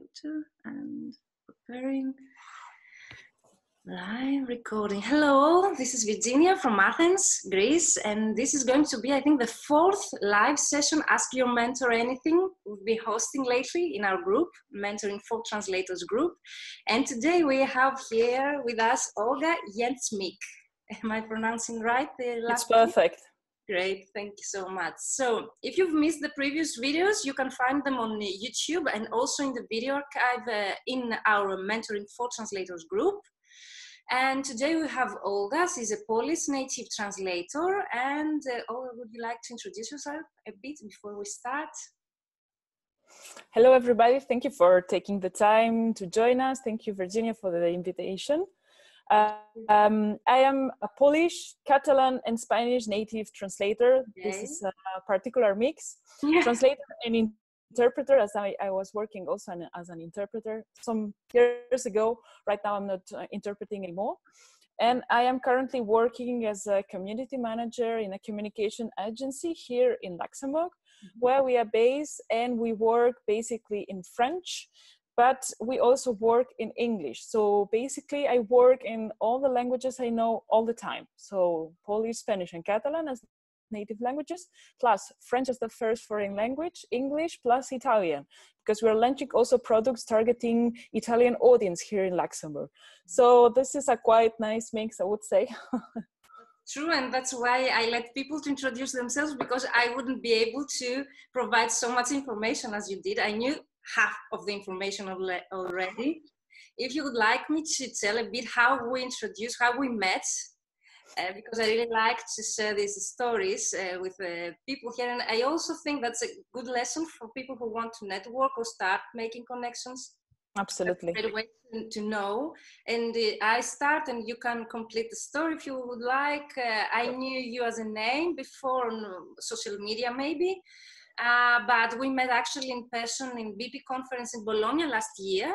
computer and preparing live recording. Hello, this is Virginia from Athens, Greece, and this is going to be, I think, the fourth live session Ask Your Mentor Anything we've been hosting lately in our group, Mentoring for Translators group. And today we have here with us Olga Jęczmyk. Am I pronouncing right? The last it's perfect. Great, thank you so much. So, if you've missed the previous videos, you can find them on YouTube and also in the video archive uh, in our Mentoring for Translators group. And today we have Olga. She's a Polish native translator. And uh, Olga, would you like to introduce yourself a bit before we start? Hello, everybody. Thank you for taking the time to join us. Thank you, Virginia, for the invitation. Um, I am a Polish, Catalan, and Spanish native translator. Okay. This is a particular mix. Yeah. Translator and interpreter, as I, I was working also an, as an interpreter some years ago. Right now, I'm not uh, interpreting anymore. And I am currently working as a community manager in a communication agency here in Luxembourg, mm-hmm. where we are based and we work basically in French but we also work in English. So basically, I work in all the languages I know all the time. So Polish, Spanish, and Catalan as native languages, plus French as the first foreign language, English plus Italian, because we're launching also products targeting Italian audience here in Luxembourg. So this is a quite nice mix, I would say. True, and that's why I let people to introduce themselves because I wouldn't be able to provide so much information as you did. I knew half of the information already. If you would like me to tell a bit how we introduced, how we met, uh, because I really like to share these stories uh, with uh, people here. And I also think that's a good lesson for people who want to network or start making connections. Absolutely. A way to, to know. And uh, I start, and you can complete the story if you would like. Uh, I knew you as a name before on social media, maybe. Uh, but we met actually in person in BP conference in Bologna last year.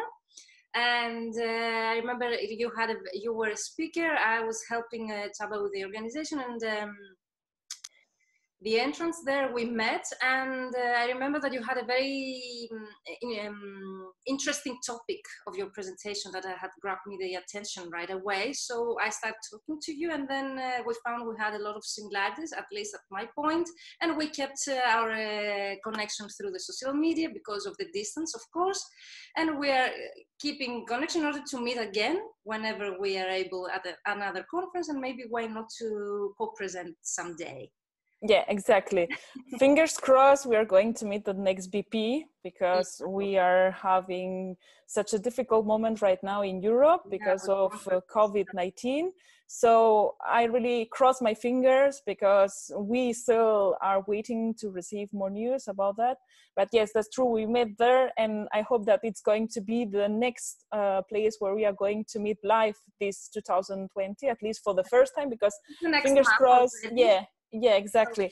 And uh, I remember you had a, you were a speaker. I was helping uh, Csaba with the organization, and um, the entrance there we met and uh, i remember that you had a very mm, um, interesting topic of your presentation that had grabbed me the attention right away. So i started talking to you and then uh, we found we had a lot of similarities at least at my point and we kept uh, our uh, connection through the social media because of the distance of course. And we are keeping connection in order to meet again whenever we are able at a, another conference and maybe why not to co-present someday yeah, exactly. Fingers crossed we are going to meet the next BP because we are having such a difficult moment right now in Europe because of uh, COVID 19. So I really cross my fingers because we still are waiting to receive more news about that. But yes, that's true. We met there, and I hope that it's going to be the next uh, place where we are going to meet live this 2020, at least for the first time. Because fingers crossed, yeah, yeah exactly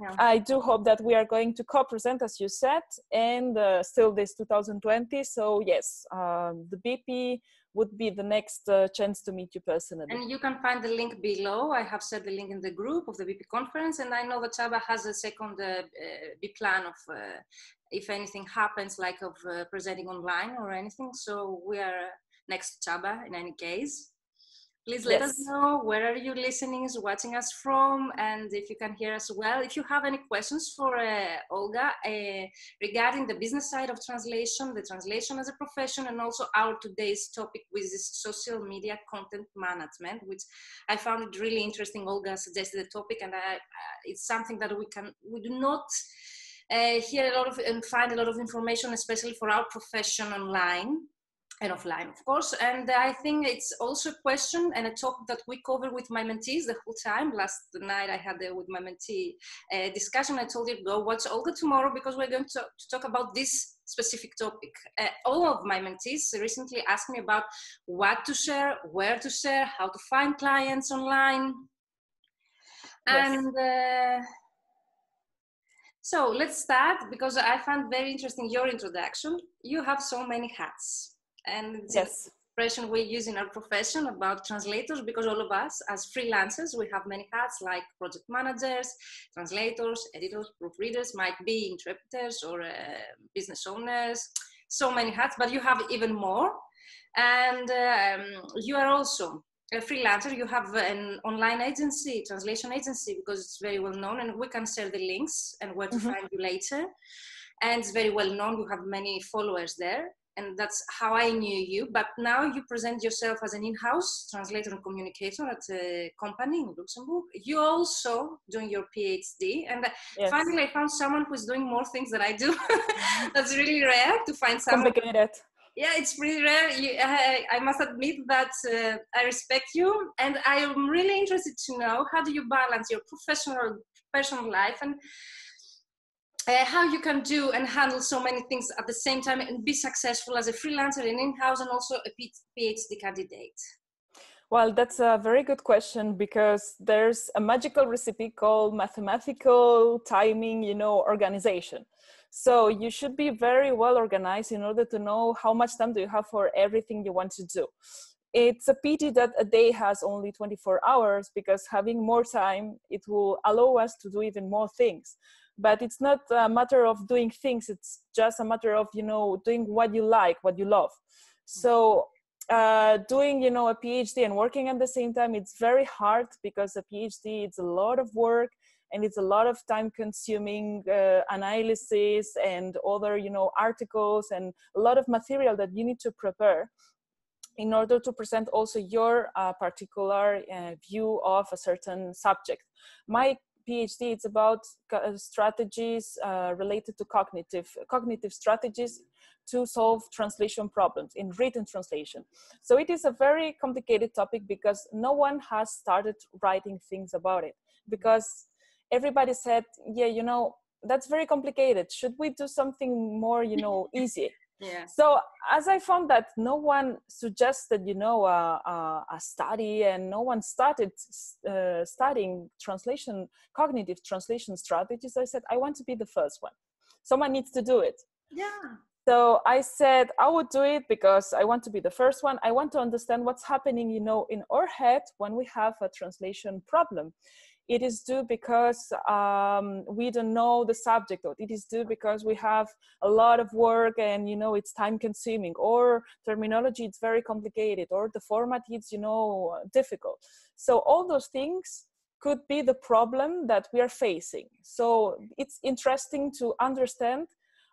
yeah. i do hope that we are going to co-present as you said and uh, still this 2020 so yes um, the bp would be the next uh, chance to meet you personally. And you can find the link below. I have set the link in the group of the BP conference, and I know that Csaba has a second uh, uh, plan of uh, if anything happens, like of uh, presenting online or anything. So we are next Csaba in any case please let yes. us know where are you listening watching us from and if you can hear us well if you have any questions for uh, olga uh, regarding the business side of translation the translation as a profession and also our today's topic which is social media content management which i found it really interesting olga suggested the topic and I, uh, it's something that we can we do not uh, hear a lot of and find a lot of information especially for our profession online and offline, of course. And I think it's also a question and a topic that we cover with my mentees the whole time. Last night I had a, with my mentee a discussion. I told you go watch Olga tomorrow because we're going to, to talk about this specific topic. Uh, all of my mentees recently asked me about what to share, where to share, how to find clients online. Yes. And uh, so let's start because I found very interesting your introduction. You have so many hats and yes expression we use in our profession about translators because all of us as freelancers we have many hats like project managers translators editors proofreaders might be interpreters or uh, business owners so many hats, but you have even more. And um, you are also a freelancer. You have an online agency, translation agency, because it's very well known, and we can share the links and where to mm-hmm. find you later. And it's very well known. You have many followers there and that's how I knew you. But now you present yourself as an in-house translator and communicator at a company in Luxembourg. You also doing your PhD, and yes. finally I found someone who's doing more things than I do. that's really rare to find someone. Complicated. Yeah, it's pretty rare. You, I, I, must admit that uh, I respect you, and I am really interested to know how do you balance your professional personal life and uh, how you can do and handle so many things at the same time and be successful as a freelancer and in-house and also a PhD candidate? Well, that's a very good question because there's a magical recipe called mathematical timing, you know, organization. So you should be very well organized in order to know how much time do you have for everything you want to do. It's a pity that a day has only 24 hours because having more time, it will allow us to do even more things but it's not a matter of doing things it's just a matter of you know doing what you like what you love. So uh, doing you know a phd and working at the same time it's very hard because a phd it's a lot of work and it's a lot of time consuming uh, analysis and other you know articles and a lot of material that you need to prepare in order to present also your uh, particular uh, view of a certain subject. My PhD, it's about uh, strategies uh, related to cognitive cognitive strategies to solve translation problems in written translation. So it is a very complicated topic because no one has started writing things about it because everybody said, yeah, you know, that's very complicated. Should we do something more, you know, easy? Yeah. So as I found that no one suggested, you know, a, a, a study, and no one started uh, studying translation, cognitive translation strategies, I said I want to be the first one. Someone needs to do it. Yeah. So I said I would do it because I want to be the first one. I want to understand what's happening, you know, in our head when we have a translation problem it is due because um, we don't know the subject or it is due because we have a lot of work and you know it's time consuming or terminology it's very complicated or the format is you know difficult. So all those things could be the problem that we are facing. So it's interesting to understand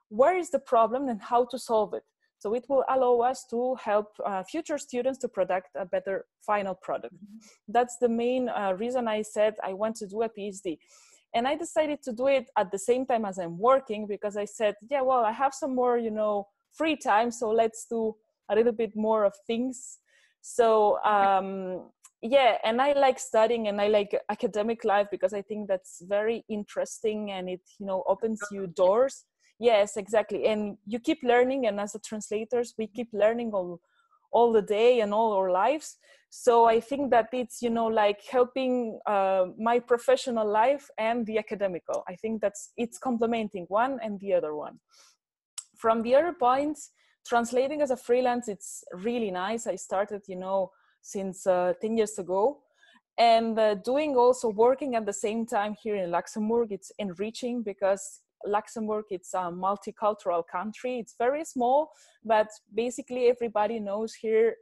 where is the problem and how to solve it so it will allow us to help uh, future students to product a better final product. Mm-hmm. That's the main uh, reason I said I want to do a PhD. And I decided to do it at the same time as I'm working because I said, yeah, well, I have some more, you know, free time. So let's do a little bit more of things. So um, yeah, and I like studying and I like academic life because I think that's very interesting and it, you know, opens you doors yes exactly. And you keep learning and as a translators we keep learning all all the day and all our lives. So i think that it's you know like helping uh, my professional life and the academical. I think that's it's complementing one and the other one. From the other point translating as a freelance it's really nice. I started you know since uh, 10 years ago. And uh, doing also working at the same time here in luxembourg it's enriching because Luxembourg, it's a multicultural country. It's very small, but basically everybody knows here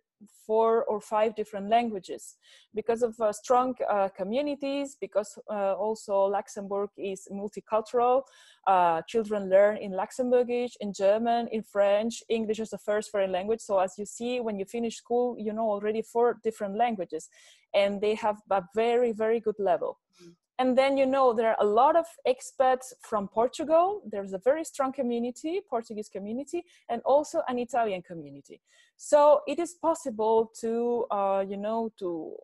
four or five different languages. Because of uh, strong uh, communities because uh, also luxembourg is multicultural uh, children learn in luxembourgish in german in french. English is the first foreign language. So as you see when you finish school you know already four different languages. And they have a very very good level. Mm-hmm. And then, you know, there are a lot of expats from Portugal. There's a very strong community, Portuguese community, and also an Italian community. So it is possible to, uh, you know, to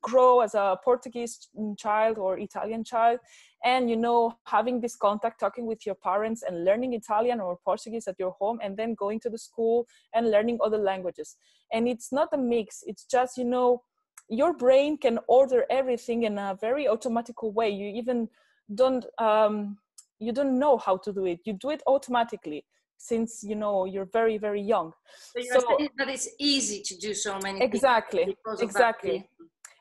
grow as a Portuguese child or Italian child and you know having this contact talking with your parents and learning Italian or Portuguese at your home and then going to the school and learning other languages and it's not a mix it's just you know your brain can order everything in a very automatical way. You even don't um, you don't know how to do it. You do it automatically since you know you're very very young. So, so that it's easy to do so many exactly. exactly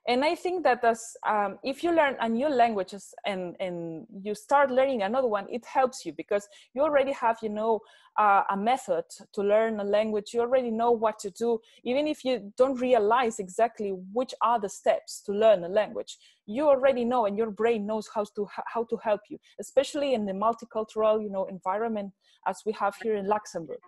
and i think that as um, if you learn a new language and and you start learning another one it helps you because you already have you know uh, a method to learn a language. You already know what to do. Even if you don't realize exactly which are the steps to learn a language you already know and your brain knows how to how to help you especially in the multicultural you know environment as we have here in luxembourg.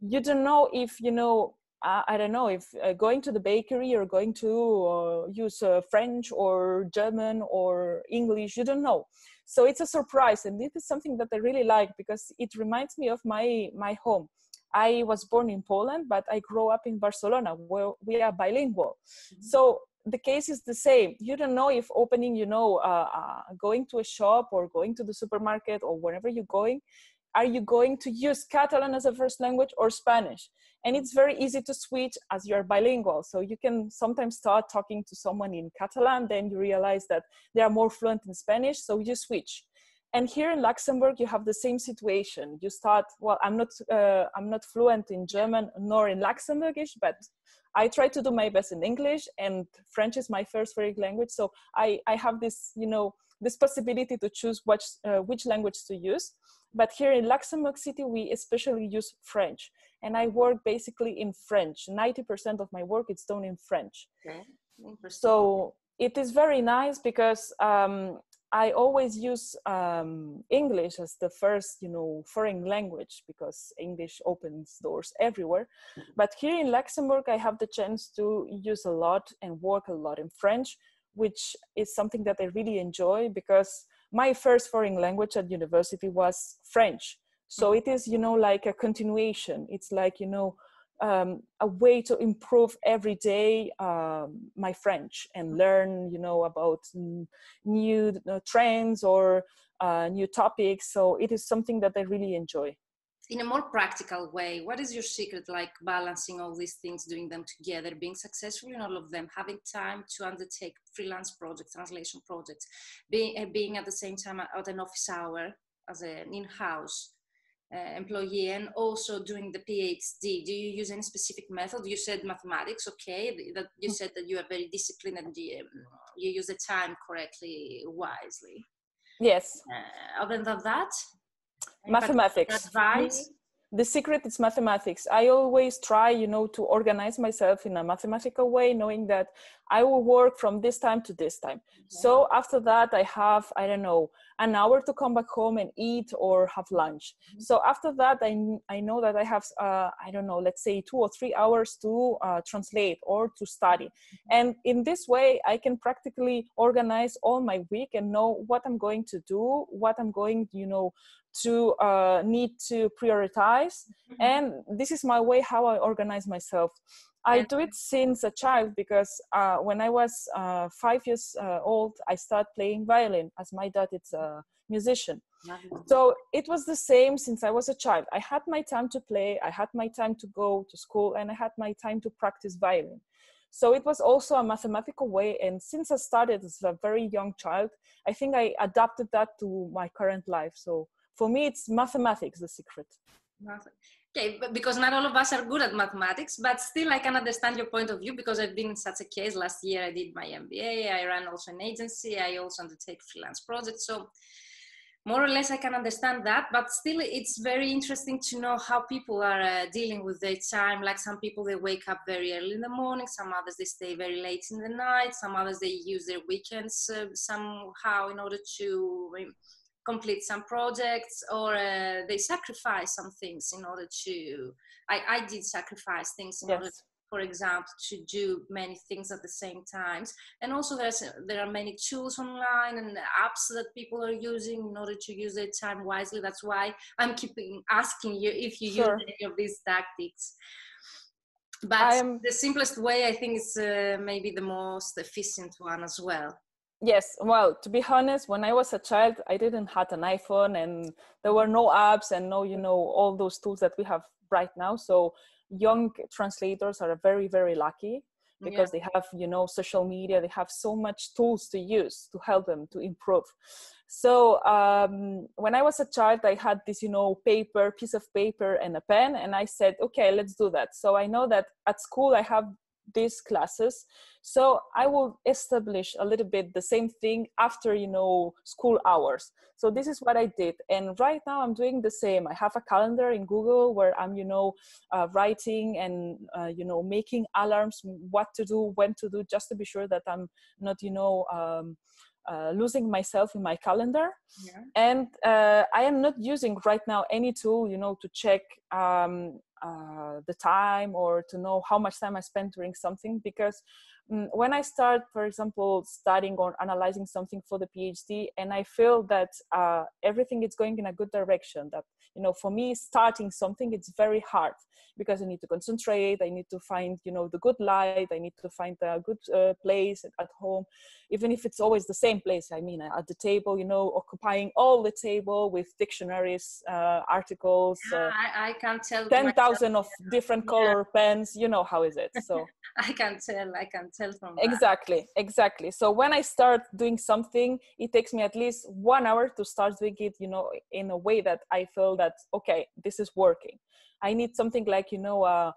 You don't know if you know uh, I don't know if uh, going to the bakery or going to uh, use uh, French or German or English, you don't know. So it's a surprise, and this is something that I really like because it reminds me of my my home. I was born in Poland, but I grew up in Barcelona, where we are bilingual. Mm-hmm. So the case is the same. You don't know if opening, you know, uh, uh, going to a shop or going to the supermarket or wherever you're going, are you going to use Catalan as a first language or Spanish? And it's very easy to switch as you're bilingual. So you can sometimes start talking to someone in Catalan, then you realize that they are more fluent in Spanish, so you switch. And here in Luxembourg, you have the same situation. You start, well, I'm not, uh, I'm not fluent in German nor in Luxembourgish, but I try to do my best in English and French is my first foreign language. So I, I have this, you know, this possibility to choose which, uh, which language to use. But here in Luxembourg City, we especially use French. And I work basically in French. 90% of my work is done in French. Okay. So it is very nice because um, I always use um, English as the first, you know, foreign language because English opens doors everywhere. But here in Luxembourg, I have the chance to use a lot and work a lot in French, which is something that I really enjoy because my first foreign language at university was French. So it is, you know, like a continuation. It's like, you know, um, a way to improve every day um, my French and learn, you know, about new uh, trends or uh, new topics. So it is something that I really enjoy in a more practical way what is your secret like balancing all these things doing them together being successful in all of them having time to undertake freelance projects translation projects being, uh, being at the same time at an office hour as an in-house uh, employee and also doing the phd do you use any specific method? You said mathematics okay that you mm. said that you are very disciplined and you, you use the time correctly wisely. Yes. Uh, other than that mathematics. advice? The secret is mathematics. I always try you know to organize myself in a mathematical way knowing that i will work from this time to this time. Okay. so after that i have i don't know an hour to come back home and eat or have lunch. Mm-hmm. so after that i, I know that i have uh, i don't know let's say two or three hours to uh, translate or to study. Mm-hmm. and in this way i can practically organize all my week and know what i'm going to do what i'm going you know to uh, need to prioritize. Mm-hmm. and this is my way how i organize myself. I do it since a child because uh, when i was uh, five years uh, old i started playing violin as my dad is a musician. So it was the same since i was a child. I had my time to play i had my time to go to school and i had my time to practice violin. So it was also a mathematical way and since i started as a very young child i think i adapted that to my current life. So for me it's mathematics the secret. Okay because not all of us are good at mathematics but still i can understand your point of view because i've been in such a case. Last year i did my mba i ran also an agency i also undertake freelance projects so more or less i can understand that but still it's very interesting to know how people are uh, dealing with their time. Like some people they wake up very early in the morning some others they stay very late in the night some others they use their weekends uh, somehow in order to complete some projects or uh, they sacrifice some things in order to i, I did sacrifice things in yes. order for example to do many things at the same times and also there's there are many tools online and apps that people are using in order to use their time wisely that's why i'm keeping asking you if you sure. use any of these tactics but the simplest way i think is uh, maybe the most efficient one as well yes well to be honest when i was a child i didn't had an iphone and there were no apps and no you know all those tools that we have right now. So young translators are very very lucky because yeah. they have you know social media. They have so much tools to use to help them to improve. So um, when i was a child i had this you know paper piece of paper and a pen and i said okay let's do that. So i know that at school i have these classes. So i will establish a little bit the same thing after you know school hours. So this is what i did. And right now i'm doing the same. I have a calendar in google where i'm you know uh, writing and uh, you know making alarms what to do when to do just to be sure that i'm not you know um, uh, losing myself in my calendar yeah. and uh, i am not using right now any tool you know to check um, uh, the time or to know how much time i spent doing something because when i start for example studying or analyzing something for the phd and i feel that uh, everything is going in a good direction that you know for me starting something it's very hard because i need to concentrate i need to find you know the good light i need to find a good uh, place at home even if it's always the same place i mean at the table you know occupying all the table with dictionaries uh, articles yeah, I, I, can't tell 10,000 of different color yeah. pens you know how is it so i can tell i can tell from that. exactly exactly. So when i start doing something it takes me at least one hour to start doing it you know in a way that i feel that okay this is working. I need something like you know a,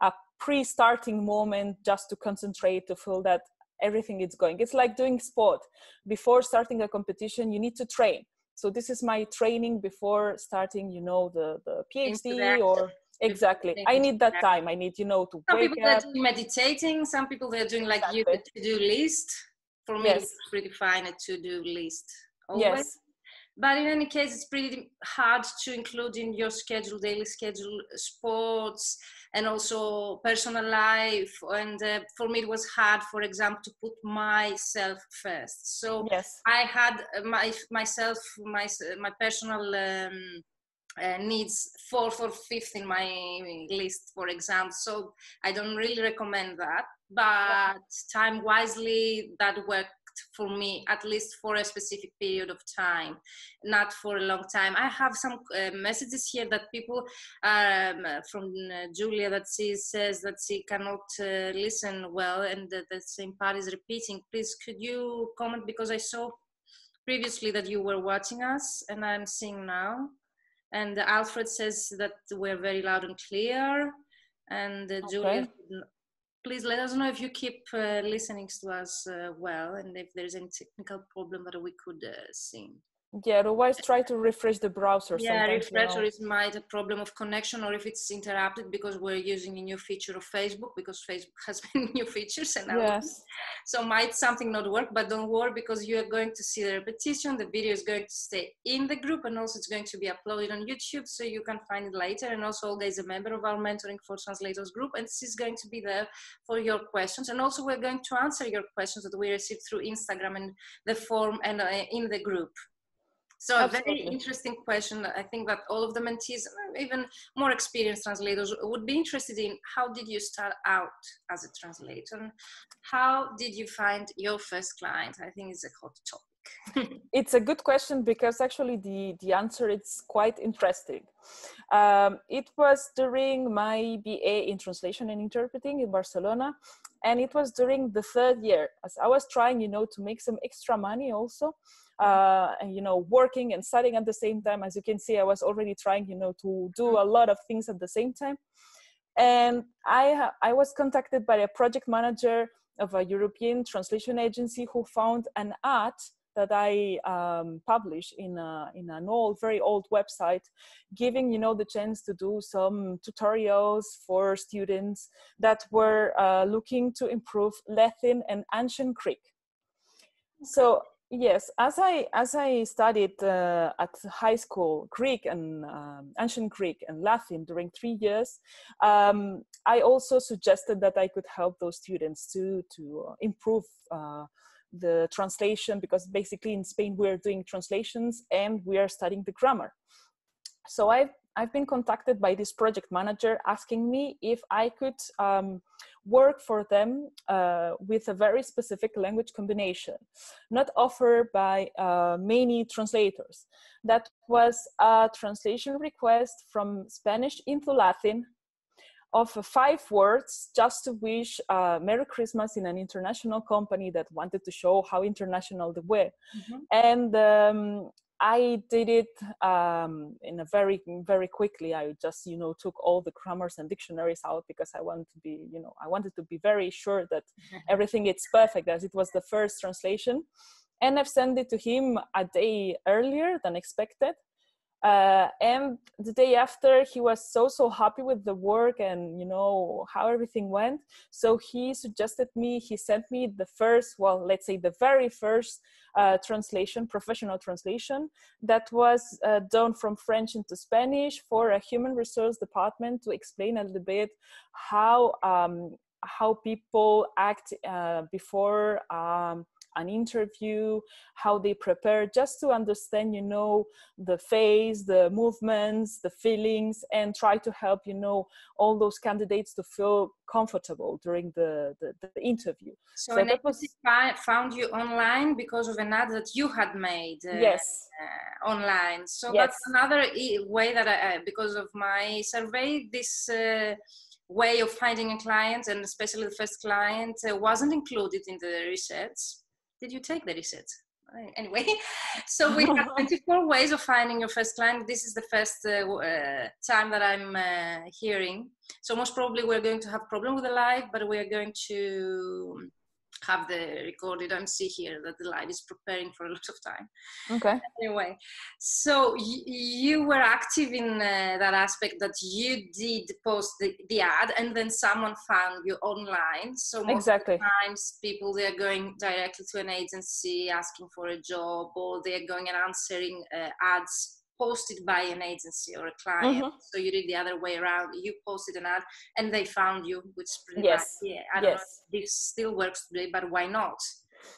a pre-starting moment just to concentrate to feel that everything is going. It's like doing sport. Before starting a competition you need to train. So this is my training before starting you know the the phd or exactly. I need that time. I need you know to some people up. are doing meditating. Some people they're doing like exactly. you to-do list. For me yes. it's pretty fine a to-do list always. yes. But in any case it's pretty hard to include in your schedule daily schedule sports and also personal life. And uh, for me it was hard for example to put myself first. So yes. I had my myself my my personal um, uh, needs fourth or fifth in my list for example so i don't really recommend that but time wisely that worked for me at least for a specific period of time not for a long time. I have some uh, messages here that people um, from uh, julia that she says that she cannot uh, listen well and the, the same part is repeating. Please could you comment? Because i saw previously that you were watching us and i'm seeing now and alfred says that we're very loud and clear and uh, okay. julia please let us know if you keep uh, listening to us uh, well and if there's any technical problem that we could uh, see yeah otherwise try to refresh the browser yeah refresh you know. or it might a problem of connection or if it's interrupted because we're using a new feature of facebook because facebook has many new features and yes. so might something not work but don't worry because you are going to see the repetition the video is going to stay in the group and also it's going to be uploaded on youtube so you can find it later and also olga is a member of our mentoring for translators group and she's going to be there for your questions and also we're going to answer your questions that we received through instagram and the form and uh, in the group so Absolutely. a very interesting question. I think that all of the mentees, even more experienced translators, would be interested in how did you start out as a translator? How did you find your first client? I think it's a hot topic. it's a good question because actually the, the answer is quite interesting. Um, it was during my BA in translation and interpreting in Barcelona, and it was during the third year as I was trying, you know, to make some extra money also uh, you know working and studying at the same time as you can see i was already trying you know to do a lot of things at the same time and i i was contacted by a project manager of a european translation agency who found an ad that I um, published in, a, in an old, very old website, giving you know the chance to do some tutorials for students that were uh, looking to improve Latin and ancient Greek. So Yes, as I as I studied uh, at high school Greek and um, ancient Greek and Latin during three years, um, I also suggested that I could help those students to to improve uh, the translation because basically in Spain we're doing translations and we are studying the grammar. So I I've been contacted by this project manager asking me if I could um, work for them uh, with a very specific language combination, not offered by uh, many translators. That was a translation request from Spanish into Latin of five words just to wish uh, Merry Christmas in an international company that wanted to show how international they were. Mm-hmm. And um, I did it um, in a very, very quickly. I just, you know, took all the grammars and dictionaries out because I wanted to be, you know, I wanted to be very sure that everything is perfect as it was the first translation. And I've sent it to him a day earlier than expected. Uh, and the day after he was so so happy with the work and you know how everything went. So he suggested me he sent me the first well let's say the very first uh, translation professional translation that was uh, done from french into spanish for a human resource department to explain a little bit how um, how people act uh, before um, an interview how they prepare just to understand you know the face the movements the feelings and try to help you know all those candidates to feel comfortable during the the, the interview. So, so that was found you online because of an ad that you had made uh, yes. uh, online. So yes. that's another way that i because of my survey this uh, way of finding a client and especially the first client uh, wasn't included in the research did you take the research? Anyway, so we have 24 ways of finding your first client. This is the first uh, uh, time that I'm uh, hearing. So most probably we're going to have problem with the live, but we are going to have the recorded and see here that the live is preparing for a lot of time. Okay. Anyway, so y- you were active in uh, that aspect that you did post the, the ad and then someone found you online. So most exactly. times people they're going directly to an agency asking for a job or they're going and answering uh, ads posted by an agency or a client. Mm-hmm. So you did the other way around. You posted an ad and they found you, which is pretty yes. Yeah, I don't yes. know this still works today, but why not?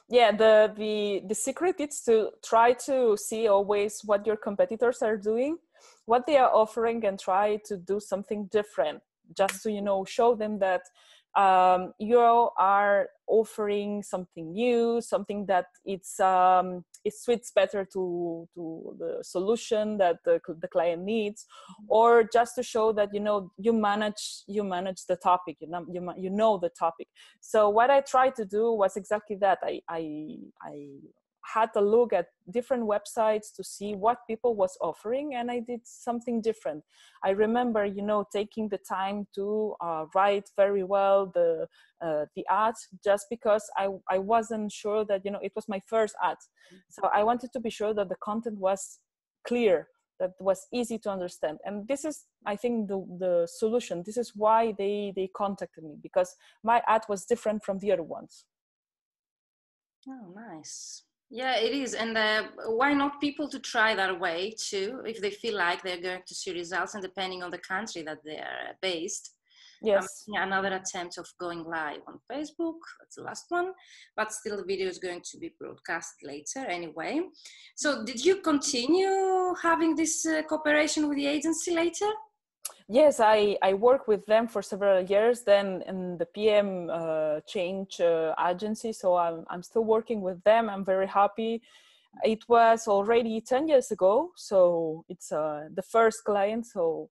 Yeah, the the the secret is to try to see always what your competitors are doing, what they are offering, and try to do something different, just to you know show them that um, you are offering something new, something that it's um, it suits better to to the solution that the, the client needs, or just to show that you know you manage you manage the topic, you know you, you know the topic. So what I tried to do was exactly that. I I I had a look at different websites to see what people was offering and i did something different. I remember you know taking the time to uh, write very well the uh, the ad just because I, I wasn't sure that you know it was my first ad so i wanted to be sure that the content was clear that was easy to understand. And this is i think the the solution. This is why they they contacted me because my ad was different from the other ones. Oh nice yeah, it is. And uh, why not people to try that way too, if they feel like they're going to see results and depending on the country that they are based. Yes. Um, another attempt of going live on Facebook. That's the last one. But still, the video is going to be broadcast later anyway. So, did you continue having this uh, cooperation with the agency later? Yes, I, I worked with them for several years. Then in the PM uh, change uh, agency, so I'm I'm still working with them. I'm very happy. It was already ten years ago, so it's uh, the first client. So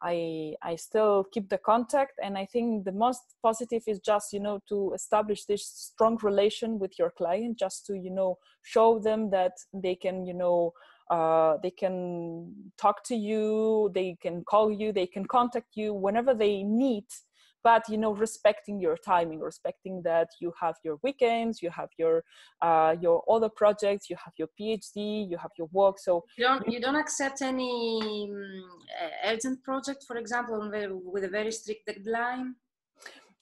I I still keep the contact, and I think the most positive is just you know to establish this strong relation with your client, just to you know show them that they can you know uh, they can talk to you they can call you they can contact you whenever they need. But you know respecting your timing respecting that you have your weekends you have your uh, your other projects you have your phd you have your work. So you don't you don't accept any um, urgent project for example with a very strict deadline?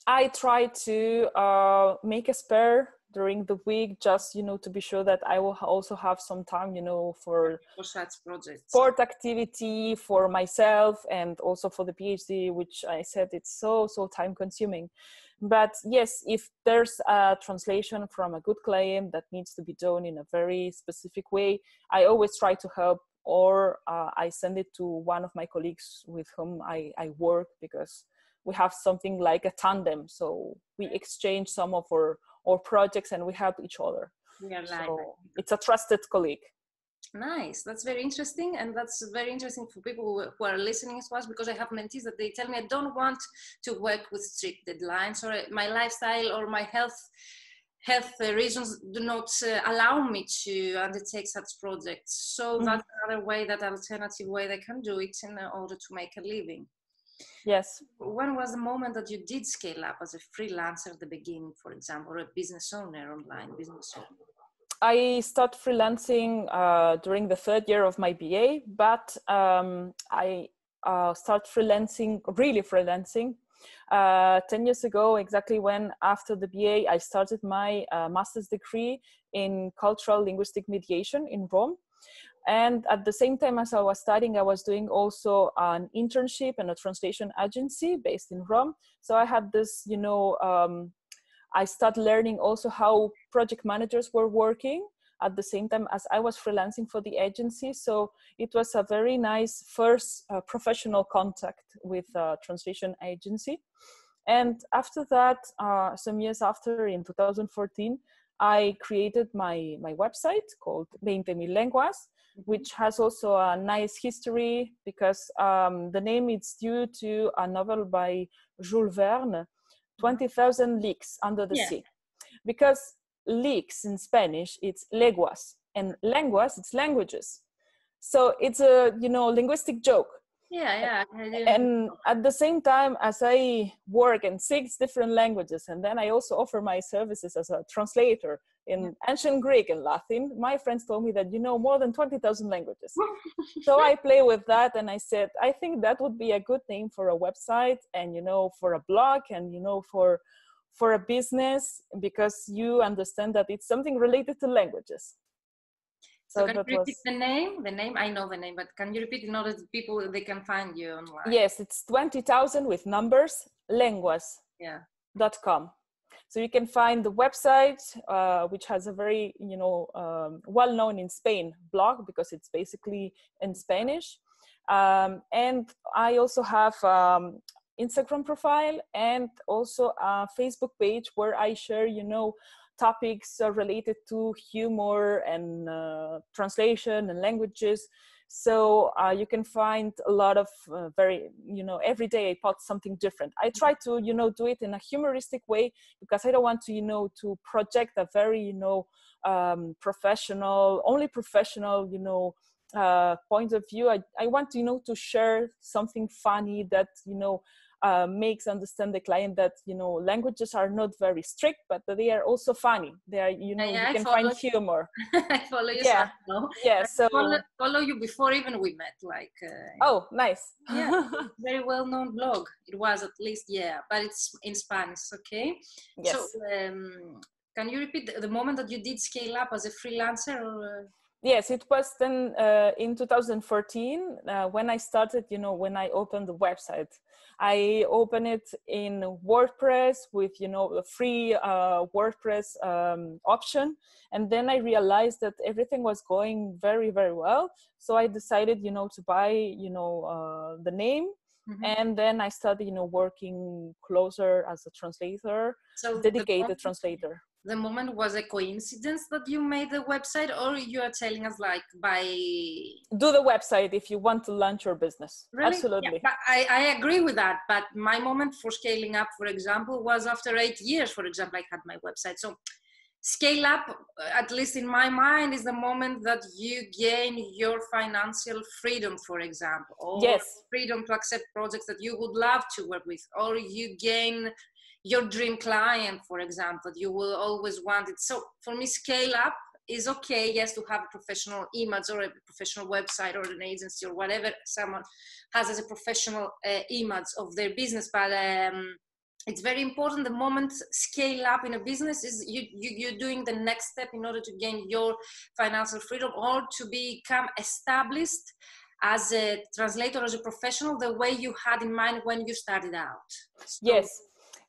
I try to uh, make a spare during the week just you know to be sure that i will also have some time you know for for such projects. sport activity for myself and also for the phd which i said it's so so time consuming. But yes if there's a translation from a good client that needs to be done in a very specific way i always try to help or uh, i send it to one of my colleagues with whom i, I work because we have something like a tandem. So we exchange some of our or projects and we help each other so it's a trusted colleague nice that's very interesting and that's very interesting for people who are listening to us because i have mentees that they tell me i don't want to work with strict deadlines or my lifestyle or my health health reasons do not uh, allow me to undertake such projects. So mm-hmm. that's another way, that alternative way they can do it in order to make a living. Yes. When was the moment that you did scale up as a freelancer at the beginning, for example, or a business owner, online business owner? I started freelancing uh, during the third year of my BA, but um, I uh, started freelancing, really freelancing, uh, 10 years ago, exactly when after the BA, I started my uh, master's degree in cultural linguistic mediation in Rome. And at the same time as I was studying, I was doing also an internship in a translation agency based in Rome. So I had this, you know, um, I started learning also how project managers were working at the same time as I was freelancing for the agency. So it was a very nice first uh, professional contact with a translation agency. And after that, uh, some years after, in 2014, I created my, my website called 20 Mil Lenguas, mm-hmm. which has also a nice history because um, the name is due to a novel by Jules Verne, 20,000 Leagues Under the yeah. Sea. Because leagues in Spanish, it's leguas, and lenguas, it's languages. So it's a, you know, linguistic joke. Yeah, yeah. And at the same time, as I work in six different languages, and then I also offer my services as a translator in yeah. ancient Greek and Latin, my friends told me that you know more than 20,000 languages. so I play with that and I said, I think that would be a good name for a website and, you know, for a blog and, you know, for for a business because you understand that it's something related to languages. So, so can you repeat was... the name? The name I know the name, but can you repeat in order that people they can find you online? Yes, it's twenty thousand with numbers. Lenguas. Yeah. Dot com. So you can find the website, uh, which has a very you know um, well known in Spain blog because it's basically in Spanish. Um, and I also have um, Instagram profile and also a Facebook page where I share, you know, topics uh, related to humor and uh, translation and languages. So uh, you can find a lot of very, you know, every day I post something different. I try to, you know, do it in a humoristic way because I don't want to, you know, to project a very, you know, um, professional, only professional, you know, uh, point of view. I, I want, you know, to share something funny that, you know, uh, makes understand the client that you know languages are not very strict but they are also funny. They are you know yeah, you can find humor. I follow you yeah. so, yeah so follow, follow, you before even we met like uh, oh nice. yeah very well known blog. It was at least yeah but it's in spanish okay? Yes. so um, can you repeat the, the, moment that you did scale up as a freelancer or, uh, yes it was then uh, in 2014 uh, when i started you know when i opened the website I open it in WordPress with you know a free uh, WordPress um, option, and then I realized that everything was going very very well. So I decided you know to buy you know uh, the name, mm-hmm. and then I started you know working closer as a translator, so dedicated translator the moment was a coincidence that you made the website or you are telling us like by do the website if you want to launch your business. Really? absolutely. Yeah, I, I agree with that but my moment for scaling up for example was after eight years for example i had my website. So scale up uh, at least in my mind is the moment that you gain your financial freedom for example or yes. freedom to accept projects that you would love to work with or you gain your dream client, for example, you will always want it. So for me, scale up is okay, yes, to have a professional image or a professional website or an agency or whatever someone has as a professional uh, image of their business, but um, it's very important the moment scale up in a business is you, you you're doing the next step in order to gain your financial freedom or to become established as a translator as a professional the way you had in mind when you started out so, yes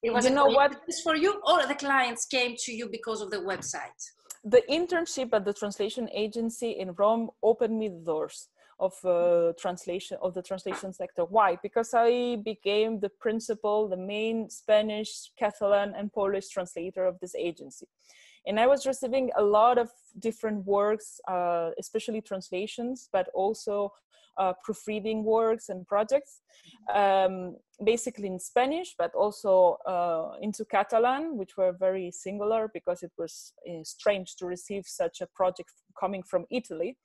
it was you know what? for you or the clients came to you because of the website? The internship at the translation agency in rome opened me the doors of uh, translation of the translation sector. Why? Because i became the principal the main spanish catalan and polish translator of this agency and i was receiving a lot of different works uh, especially translations but also uh, proofreading works and projects um, basically in spanish but also uh, into catalan which were very singular because it was uh, strange to receive such a project coming from italy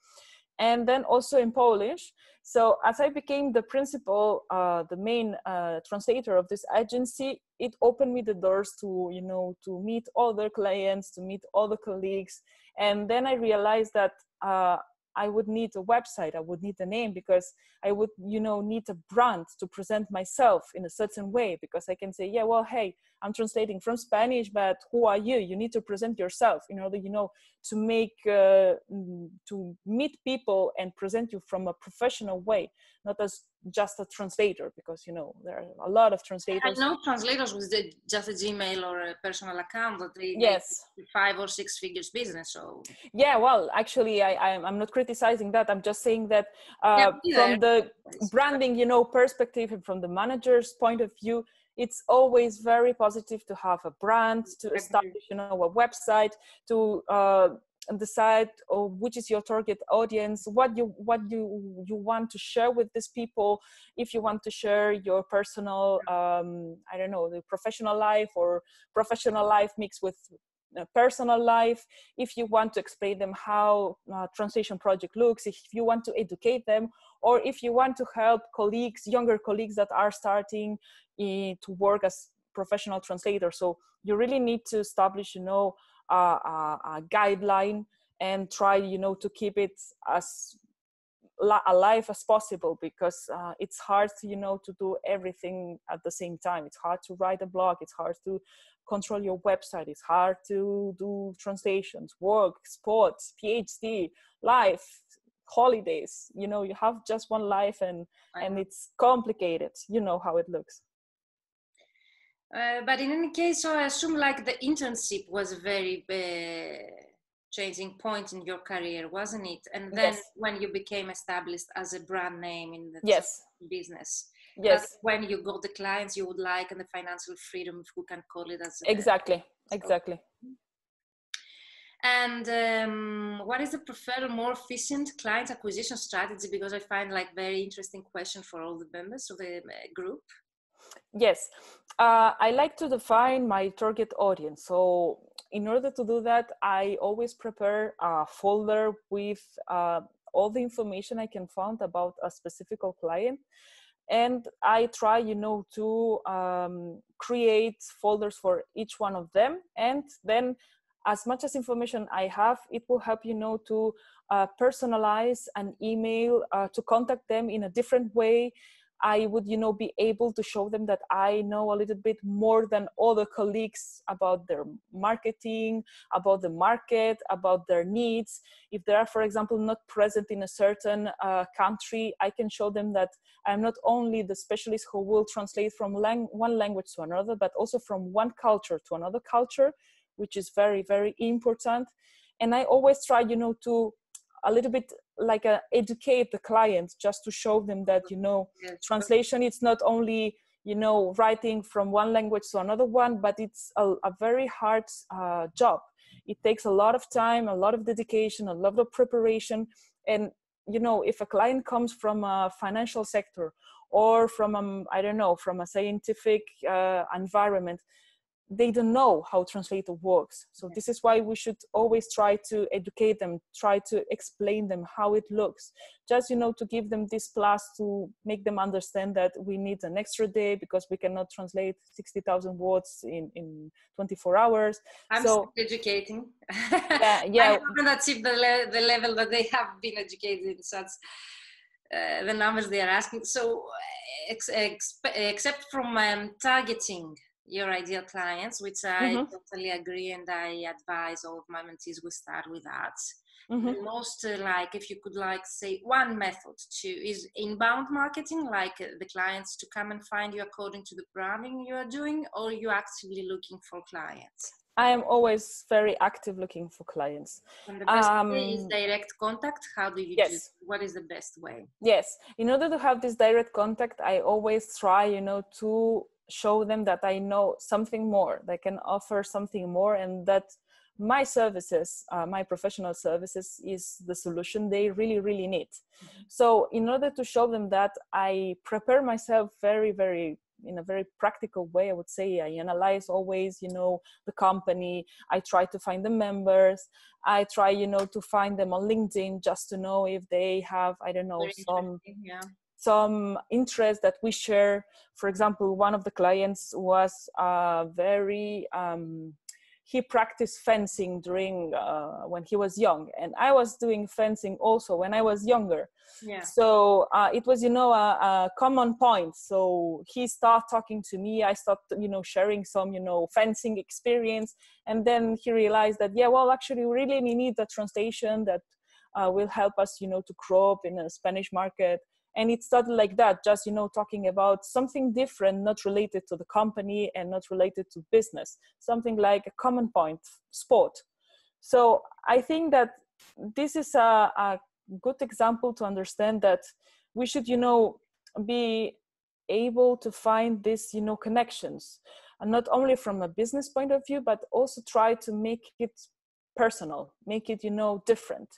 and then also in Polish. So as I became the principal, uh, the main uh, translator of this agency, it opened me the doors to, you know, to meet other clients, to meet other colleagues. And then I realized that uh, I would need a website, I would need a name because I would, you know, need a brand to present myself in a certain way because I can say, yeah, well, hey, I'm translating from Spanish, but who are you? You need to present yourself in order, you know, to make, uh, mm, to meet people and present you from a professional way, not as just a translator because you know there are a lot of translators. I know translators with just a Gmail or a personal account that they yes five or six figures business. So yeah, well, actually, I I'm not criticizing that. I'm just saying that uh, yeah, from the branding, you know, perspective and from the manager's point of view, it's always very positive to have a brand to establish you know a website to uh, decide oh, which is your target audience what you what you you want to share with these people. If you want to share your personal um, i don't know the professional life or professional life mixed with personal life. If you want to explain them how uh, translation project looks if you want to educate them or if you want to help colleagues younger colleagues that are starting in, to work as professional translators. So you really need to establish you know guideline and try you know to keep it as alive as possible because uh, it's hard you know to do everything at the same time. It's hard to write a blog. It's hard to control your website. It's hard to do translations work sports phd life holidays. You know you have just one life and and it's complicated. You know how it looks uh, but in any case, so I assume like the internship was a very uh, changing point in your career, wasn't it? And then yes. when you became established as a brand name in the yes. business, yes, when you got the clients you would like and the financial freedom, if we can call it as exactly, so. exactly. And um, what is the preferred, more efficient client acquisition strategy? Because I find like very interesting question for all the members of the uh, group. Yes, uh, I like to define my target audience. So, in order to do that, I always prepare a folder with uh, all the information I can find about a specific client. And I try, you know, to um, create folders for each one of them. And then, as much as information I have, it will help you know to uh, personalize an email, uh, to contact them in a different way, I would, you know, be able to show them that I know a little bit more than other colleagues about their marketing, about the market, about their needs. If they are, for example, not present in a certain uh, country, I can show them that I'm not only the specialist who will translate from lang- one language to another, but also from one culture to another culture, which is very, very important. And I always try, you know, to a little bit like a, uh, educate the client just to show them that you know translation it's not only you know writing from one language to another one but it's a, a very hard uh, job. It takes a lot of time a lot of dedication a lot of preparation. And you know if a client comes from a financial sector or from a i don't know from a scientific uh, environment they don't know how translator works. So this is why we should always try to educate them try to explain them how it looks. Just you know to give them this plus to make them understand that we need an extra day because we cannot translate 60000 words in in 24 hours. I'm so educating. Yeah yeah. I haven't achieved the, le- the level that they have been educated in such uh, the numbers they are asking. So ex- ex- except from um, targeting your ideal clients, which I mm-hmm. totally agree, and I advise all of my mentees we start with that. Mm-hmm. Most uh, like if you could like say one method to is inbound marketing, like uh, the clients to come and find you according to the branding you are doing, or you actively looking for clients. I am always very active looking for clients. And the best um, way is um, direct contact. How do you yes. do? What is the best way? Yes, in order to have this direct contact, I always try, you know, to show them that I know something more, that I can offer something more, and that my services, uh, my professional services, is the solution they really, really need. Mm-hmm. So, in order to show them that, I prepare myself very, very in a very practical way i would say i analyze always you know the company i try to find the members i try you know to find them on linkedin just to know if they have i don't know very some yeah. Some interest that we share. For example one of the clients was uh, very um, he practiced fencing during uh, when he was young and i was doing fencing also when i was younger. Yeah. so uh, it was you know a, a, common point. So he started talking to me. I started you know sharing some you know fencing experience. And then he realized that yeah well actually we really need a translation that uh, will help us you know to grow up in a spanish market and it started like that just you know talking about something different not related to the company and not related to business something like a common point sport. So i think that this is a, a good example to understand that we should you know be able to find these you know connections and not only from a business point of view but also try to make it personal make it you know different.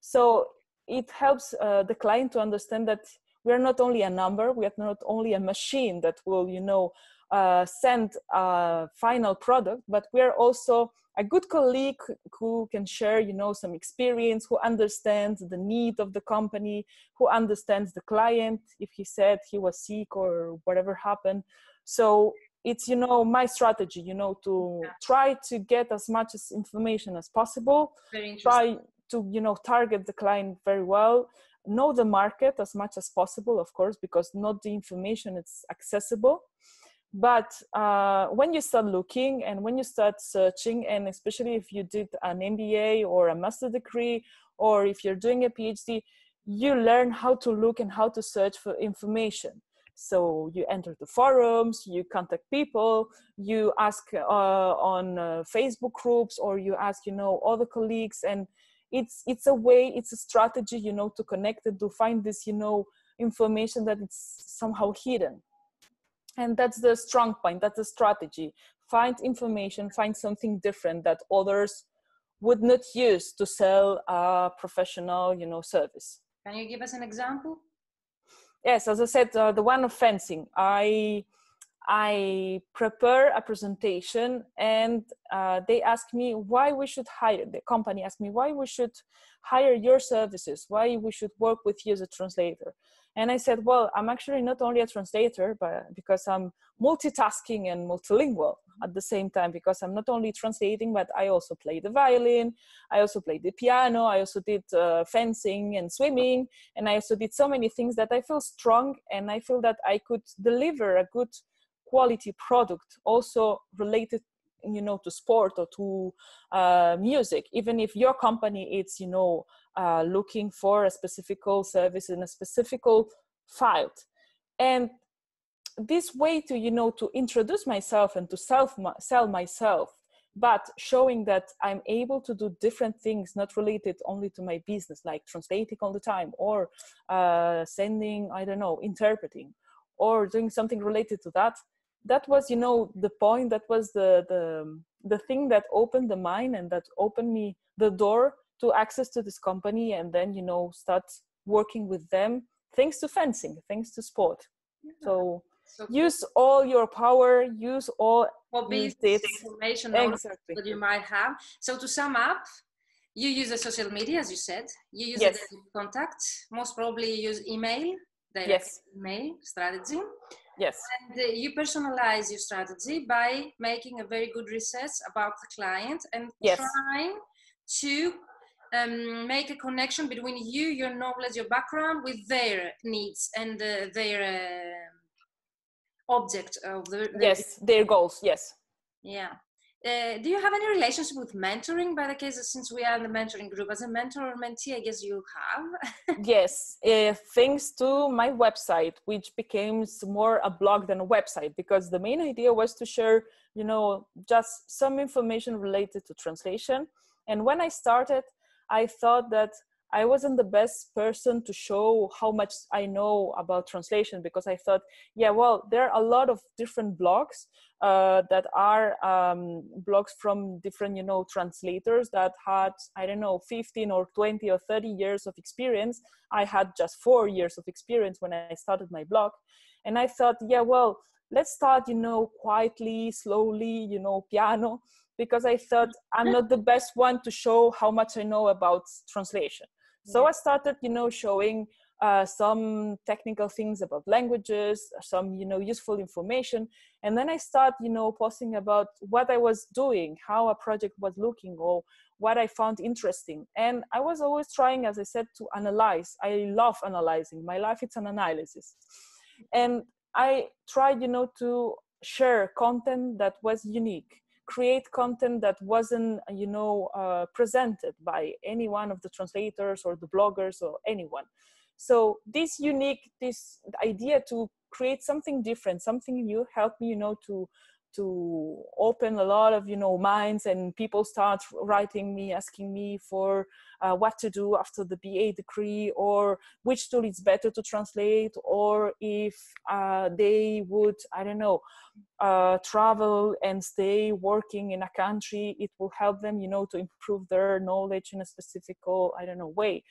So it helps uh, the client to understand that we are not only a number we are not only a machine that will you know uh, send a final product but we are also a good colleague who can share you know some experience who understands the need of the company who understands the client if he said he was sick or whatever happened so it's you know my strategy you know to yeah. try to get as much as information as possible try to you know target the client very well know the market as much as possible of course because not the information is accessible. But uh, when you start looking and when you start searching and especially if you did an mba or a master degree or if you're doing a phd you learn how to look and how to search for information. So you enter the forums you contact people you ask uh, on uh, facebook groups or you ask you know other colleagues and it's it's a way it's a strategy you know to connect it to find this you know information that it's somehow hidden. And that's the strong point that's the strategy. Find information find something different that others would not use to sell a professional you know service. Can you give us an example? Yes as i said uh, the one of fencing. I I prepare a presentation and uh, they ask me why we should hire, the company asked me why we should hire your services, why we should work with you as a translator. And I said, well, I'm actually not only a translator, but because I'm multitasking and multilingual at the same time, because I'm not only translating, but I also play the violin, I also play the piano, I also did uh, fencing and swimming, and I also did so many things that I feel strong and I feel that I could deliver a good quality product also related you know to sport or to uh, music. Even if your company is you know uh, looking for a specific service in a specific field. And this way to you know to introduce myself and to self sell myself but showing that i'm able to do different things not related only to my business like translating all the time or uh, sending i don't know interpreting or doing something related to that that was you know the point that was the the the thing that opened the mind and that opened me the door to access to this company and then you know start working with them thanks to fencing thanks to sport yeah. so, so use all your power use all hobbies information exactly. that you might have so to sum up you use the social media as you said you use yes. the contact most probably use email direct yes. email strategy Yes. And uh, you personalize your strategy by making a very good research about the client and yes. trying to um, make a connection between you, your knowledge, your background with their needs and uh, their uh, object of the, the. Yes, their goals. Yes. Yeah. Uh, do you have any relationship with mentoring by the case since we are in the mentoring group? As a mentor or mentee i guess you have. Yes uh, thanks to my website which became more a blog than a website because the main idea was to share you know just some information related to translation. And when i started i thought that I wasn't the best person to show how much I know about translation because I thought, yeah, well, there are a lot of different blogs uh, that are um, blogs from different, you know, translators that had, I don't know, 15 or 20 or 30 years of experience. I had just four years of experience when I started my blog. And I thought, yeah, well, let's start, you know, quietly, slowly, you know, piano because I thought I'm not the best one to show how much I know about translation. So I started, you know, showing uh, some technical things about languages, some, you know, useful information. And then I start, you know, posting about what I was doing, how a project was looking or what I found interesting. And I was always trying, as I said, to analyze. I love analyzing. My life, it's an analysis. And I tried, you know, to share content that was unique create content that wasn't you know uh, presented by any one of the translators or the bloggers or anyone. So this unique this idea to create something different something new helped me you know to to open a lot of you know minds and people start writing me asking me for uh, what to do after the ba degree or which tool is better to translate or if uh, they would i don't know uh, travel and stay working in a country it will help them you know to improve their knowledge in a specific i don't know way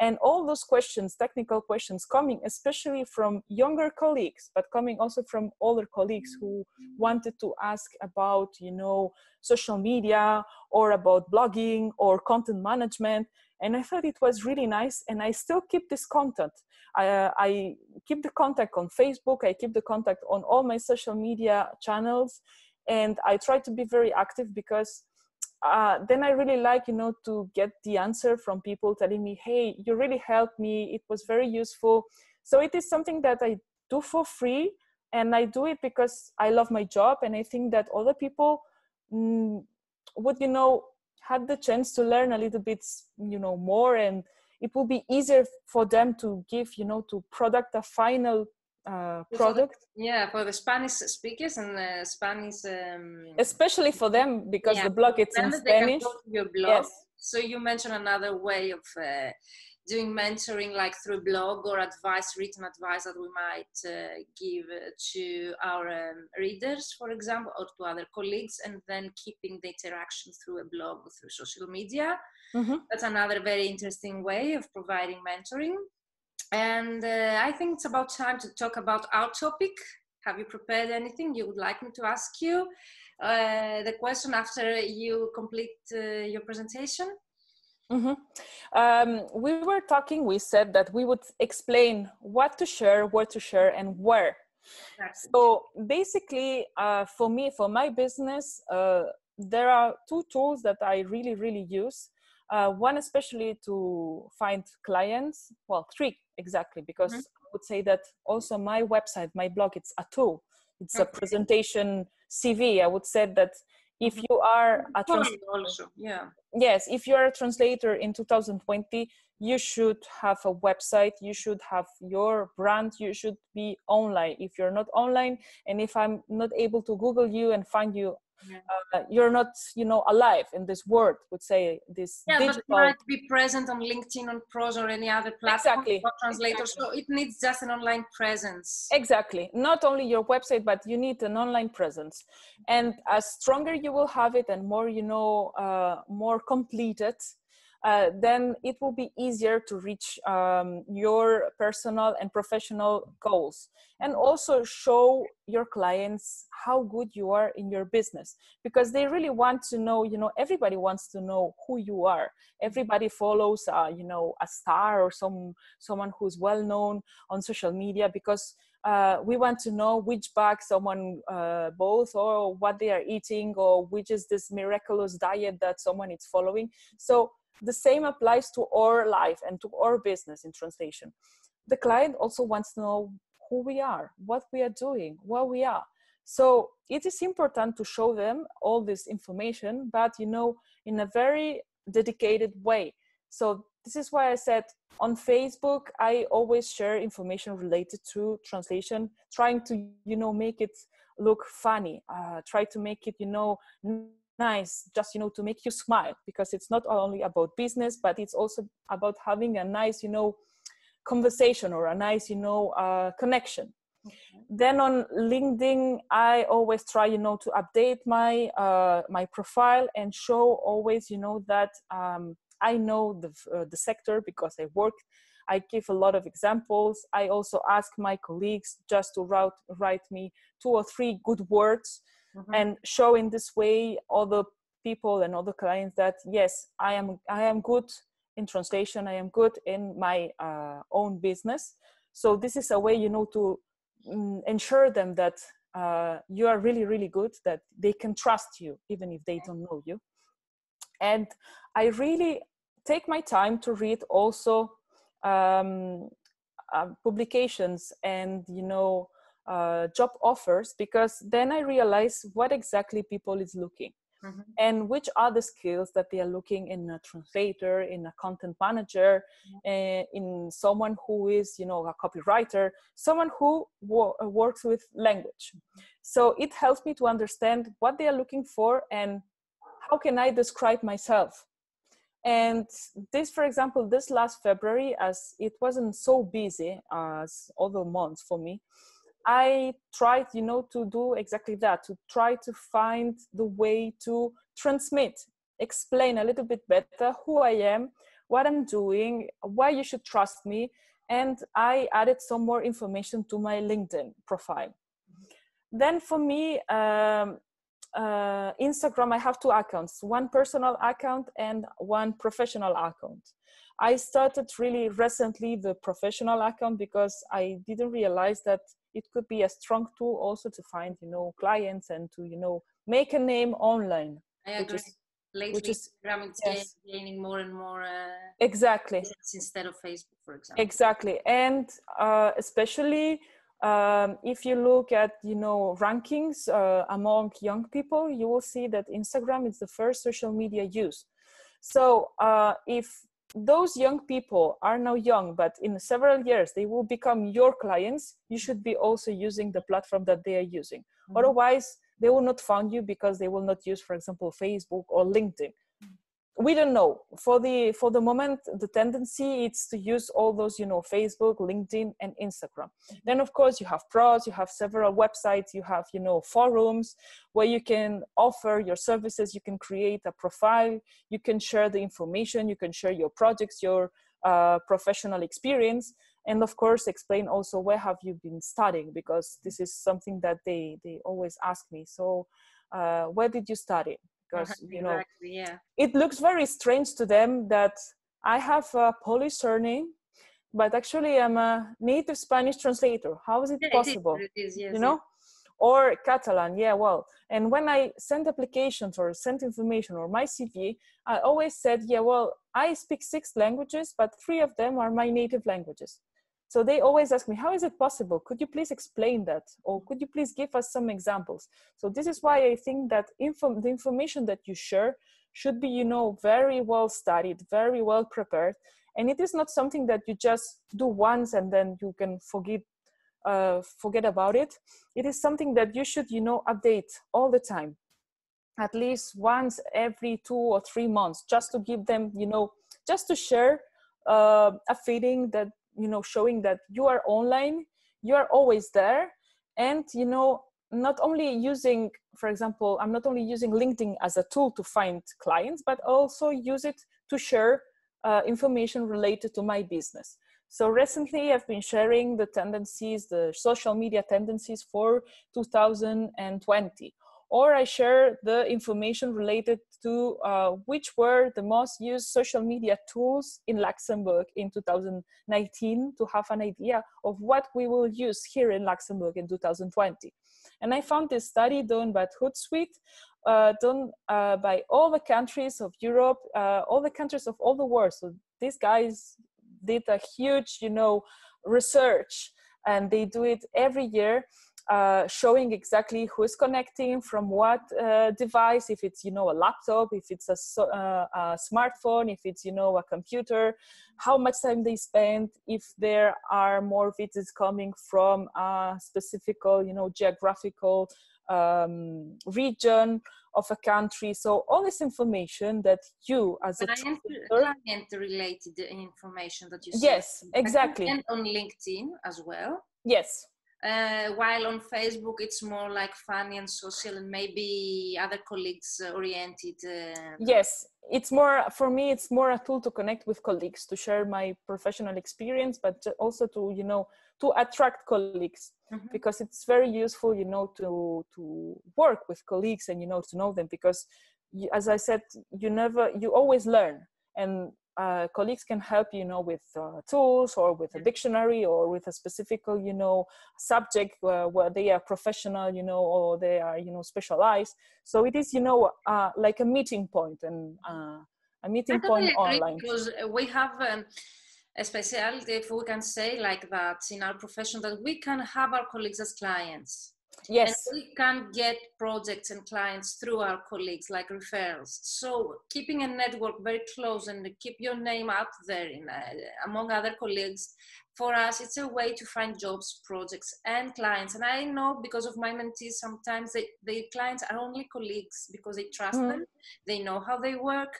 and all those questions technical questions coming especially from younger colleagues but coming also from older colleagues who wanted to ask about you know social media or about blogging or content management. And i thought it was really nice and i still keep this content. I, uh, I keep the contact on facebook i keep the contact on all my social media channels and i try to be very active because uh, then I really like, you know, to get the answer from people telling me, hey, you really helped me. It was very useful. So it is something that I do for free. And I do it because I love my job. And I think that other people mm, would, you know, had the chance to learn a little bit, you know, more. And it will be easier for them to give, you know, to product a final uh, product. yeah, for the Spanish speakers and Spanish. Um, Especially for them because yeah, the blog it's in Spanish. your blog. Yes. So you mentioned another way of uh, doing mentoring, like through blog or advice, written advice that we might uh, give to our um, readers, for example, or to other colleagues, and then keeping the interaction through a blog or through social media. Mm-hmm. That's another very interesting way of providing mentoring. And uh, I think it's about time to talk about our topic. Have you prepared anything you would like me to ask you? Uh, the question after you complete uh, your presentation? Mm-hmm. Um, we were talking, we said that we would explain what to share, where to share, and where. So basically, uh, for me, for my business, uh, there are two tools that I really, really use. Uh, one especially to find clients, well, three exactly, because mm-hmm. I would say that also my website, my blog, it's a tool. It's okay. a presentation CV. I would say that if mm-hmm. you are a translator, also, yeah. Yes, if you are a translator in 2020, you should have a website, you should have your brand, you should be online. If you're not online, and if I'm not able to Google you and find you yeah. uh, you're not you know alive in this world would say this yeah digital... but might be present on linkedin on ProZ or any other platform exactly. for translators exactly. so it needs just an online presence exactly not only your website but you need an online presence and as stronger you will have it and more you know uh, more completed uh, then it will be easier to reach um, your personal and professional goals. And also show your clients how good you are in your business because they really want to know you know everybody wants to know who you are. Everybody follows uh, you know a star or some someone who's well known on social media because uh, we want to know which bag someone uh, both or what they are eating or which is this miraculous diet that someone is following. So the same applies to our life and to our business in translation. The client also wants to know who we are, what we are doing, where we are. So it is important to show them all this information, but you know, in a very dedicated way. So this is why I said on Facebook, I always share information related to translation, trying to, you know, make it look funny, uh, try to make it, you know, nice just you know to make you smile because it's not only about business but it's also about having a nice you know conversation or a nice you know uh, connection okay. then on linkedin i always try you know to update my uh, my profile and show always you know that um, i know the, uh, the sector because i work I give a lot of examples. I also ask my colleagues just to write, write me two or three good words mm-hmm. and show in this way other people and other clients that yes, I am I am good in translation. I am good in my uh, own business. So this is a way you know to mm, ensure them that uh, you are really really good that they can trust you even if they don't know you and i really take my time to read also um, uh, publications and you know uh, job offers because then I realize what exactly people is looking mm-hmm. and which are the skills that they are looking in a translator, in a content manager, mm-hmm. uh, in someone who is you know a copywriter, someone who wo- works with language. Mm-hmm. So it helps me to understand what they are looking for and how can I describe myself and this for example this last february as it wasn't so busy as other months for me i tried you know to do exactly that to try to find the way to transmit explain a little bit better who i am what i'm doing why you should trust me and i added some more information to my linkedin profile then for me um, uh, Instagram, I have two accounts, one personal account and one professional account. I started really recently the professional account because I didn't realize that it could be a strong tool also to find, you know, clients and to, you know, make a name online. I agree. Is, Lately, which is, Instagram is yes. gaining more and more. Uh, exactly. Instead of Facebook, for example. Exactly, and uh, especially um, if you look at you know rankings uh, among young people you will see that instagram is the first social media used so uh, if those young people are now young but in several years they will become your clients. You should be also using the platform that they are using. Mm-hmm. otherwise they will not find you because they will not use for example facebook or linkedin we don't know. For the for the moment the tendency is to use all those you know facebook linkedin and instagram. Then of course you have ProZ you have several websites you have you know forums where you can offer your services you can create a profile you can share the information you can share your projects your uh, professional experience and of course explain also where have you been studying because this is something that they they always ask me. So uh, where did you study because uh-huh, you know exactly, yeah. it looks very strange to them that I have a Polish surname, but actually I'm a native Spanish translator. How is it yeah, possible? It is, it is, yes, you know, or Catalan. Yeah, well, and when I send applications or send information or my CV, I always said, yeah, well, I speak six languages, but three of them are my native languages. So they always ask me, how is it possible? Could you please explain that? Or could you please give us some examples? So this is why I think that info- the information that you share should be, you know, very well studied, very well prepared. And it is not something that you just do once and then you can forget uh, forget about it. It is something that you should, you know, update all the time, at least once every two or three months, just to give them, you know, just to share uh, a feeling that you know showing that you are online you are always there. And you know not only using for example i'm not only using linkedin as a tool to find clients but also use it to share uh, information related to my business. So recently i've been sharing the tendencies the social media tendencies for 2020 or I share the information related to uh, which were the most used social media tools in Luxembourg in 2019 to have an idea of what we will use here in Luxembourg in 2020. And I found this study done by Hootsuite, uh, done uh, by all the countries of Europe, uh, all the countries of all the world. So these guys did a huge, you know, research and they do it every year uh, showing exactly who is connecting from what uh, device if it's you know a laptop if it's a, uh, a, smartphone if it's you know a computer how much time they spend if there are more visits coming from a specific you know geographical um, region of a country. So all this information that you as but a client related information that you yes exactly and on LinkedIn as well. Yes. Uh, while on Facebook it's more like funny and social and maybe other colleagues oriented. Uh, yes, it's more for me. It's more a tool to connect with colleagues to share my professional experience, but also to you know to attract colleagues mm-hmm. because it's very useful you know to to work with colleagues and you know to know them because as i said you never you always learn and uh, colleagues can help you know with uh, tools or with a dictionary or with a specific you know subject where, where, they are professional you know or they are you know specialized. So it is you know uh, like a meeting point and uh, a meeting point online. because we have um, a specialty, if we can say like that in our profession, that we can have our colleagues as clients. Yes. And we can get projects and clients through our colleagues, like referrals. So keeping a network very close and keep your name up there in, uh, among other colleagues, for us, it's a way to find jobs, projects, and clients. And I know because of my mentees, sometimes they, the clients are only colleagues because they trust mm. them, they know how they work.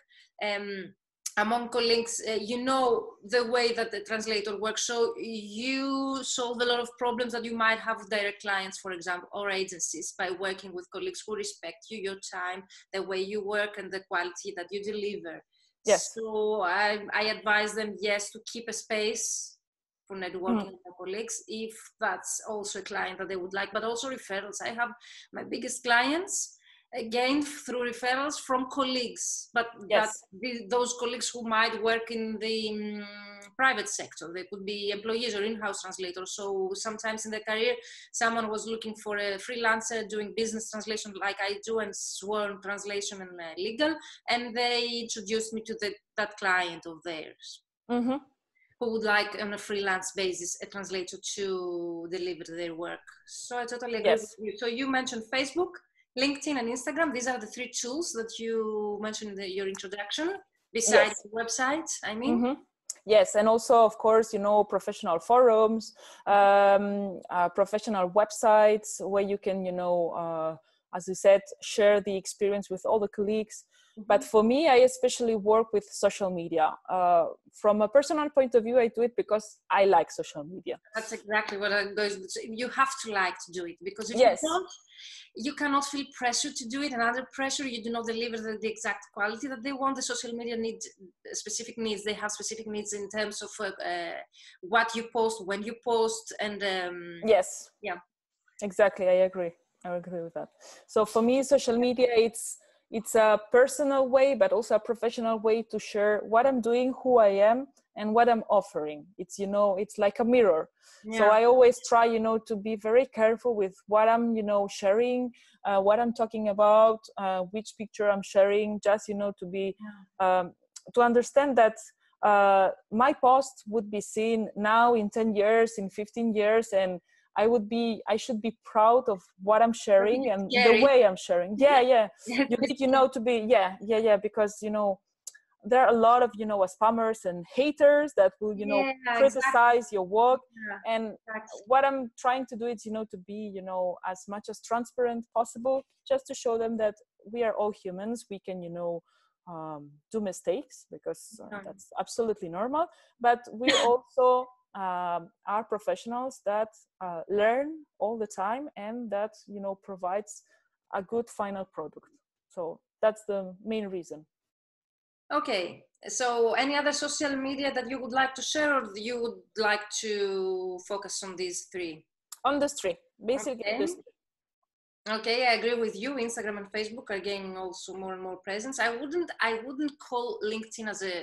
Um, among colleagues, uh, you know the way that the translator works. So you solve a lot of problems that you might have with direct clients, for example, or agencies by working with colleagues who respect you, your time, the way you work, and the quality that you deliver. Yes. So I, I advise them, yes, to keep a space for networking mm. with colleagues if that's also a client that they would like, but also referrals. I have my biggest clients again through referrals from colleagues but yes. those colleagues who might work in the um, private sector they could be employees or in-house translators so sometimes in their career someone was looking for a freelancer doing business translation like i do and sworn translation and uh, legal and they introduced me to the, that client of theirs mm-hmm. who would like on a freelance basis a translator to deliver their work so i totally agree yes. with you so you mentioned facebook LinkedIn and Instagram. These are the three tools that you mentioned in your introduction, besides yes. website, I mean. Mm-hmm. Yes, and also, of course, you know, professional forums, um, uh, professional websites where you can, you know, uh, as you said, share the experience with all the colleagues. But for me, I especially work with social media. Uh, from a personal point of view, I do it because I like social media. That's exactly what I'm going to say. You have to like to do it because if yes. you don't, you cannot feel pressure to do it and under pressure you do not deliver the, the, exact quality that they want the social media needs specific needs they have specific needs in terms of uh, uh, what you post when you post and um, yes yeah exactly i agree i agree with that so for me social media it's it's a personal way but also a professional way to share what i'm doing who i am and what i'm offering. It's you know it's like a mirror. Yeah. so i always try you know to be very careful with what i'm you know sharing uh, what i'm talking about uh, which picture i'm sharing just you know to be um, to understand that uh, my post would be seen now in 10 years in 15 years and i would be i should be proud of what i'm sharing and the way i'm sharing. Yeah yeah. you need you know to be yeah yeah yeah because you know there are a lot of you know spammers and haters that will you know yeah, criticize exactly. your work. yeah, and exactly. what i'm trying to do is you know to be you know as much as transparent possible just to show them that we are all humans. We can you know um, do mistakes because uh, that's absolutely normal. But we also um, are professionals that uh, learn all the time and that you know provides a good final product so that's the main reason Okay, so any other social media that you would like to share or you would like to focus on these three? On the three, basically okay. three. Okay, I agree with you. Instagram and Facebook are gaining also more and more presence. I wouldn't, I wouldn't call LinkedIn as a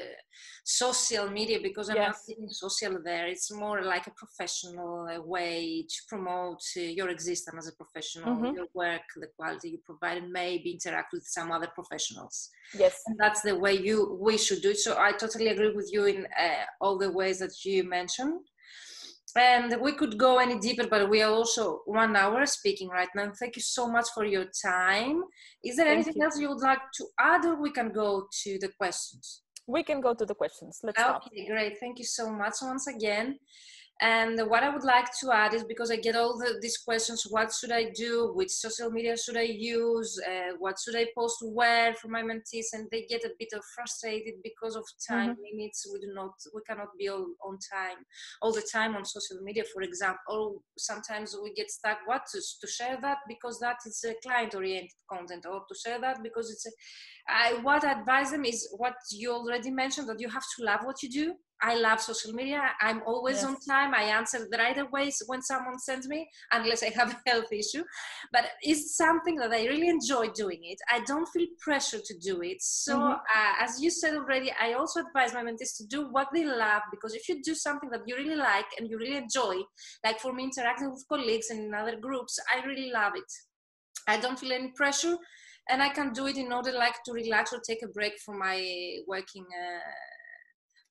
social media because I'm yes. not seeing social there. It's more like a professional way to promote your existence as a professional, mm-hmm. your work, the quality you provide, and maybe interact with some other professionals. Yes, and that's the way you we should do it. So I totally agree with you in uh, all the ways that you mentioned and we could go any deeper but we are also one hour speaking right now. Thank you so much for your time. Is there thank anything you. else you would like to add or we can go to the questions? We can go to the questions. Let's okay great. Thank you so much once again And what I would like to add is because I get all the, these questions what should I do? Which social media should I use? Uh, what should I post where for my mentees? And they get a bit of frustrated because of time mm-hmm. limits. We do not, we cannot be all on time all the time on social media, for example. Or sometimes we get stuck what to, to share that because that is a client oriented content, or to share that because it's a. I, what I advise them is what you already mentioned that you have to love what you do I love social media. I'm always yes. on time. I answer right away when someone sends me, unless I have a health issue. But it's something that I really enjoy doing it. I don't feel pressure to do it. So, mm-hmm. uh, as you said already, I also advise my mentees to do what they love because if you do something that you really like and you really enjoy, like for me, interacting with colleagues and in other groups, I really love it. I don't feel any pressure and I can do it in order like to relax or take a break from my working. Uh,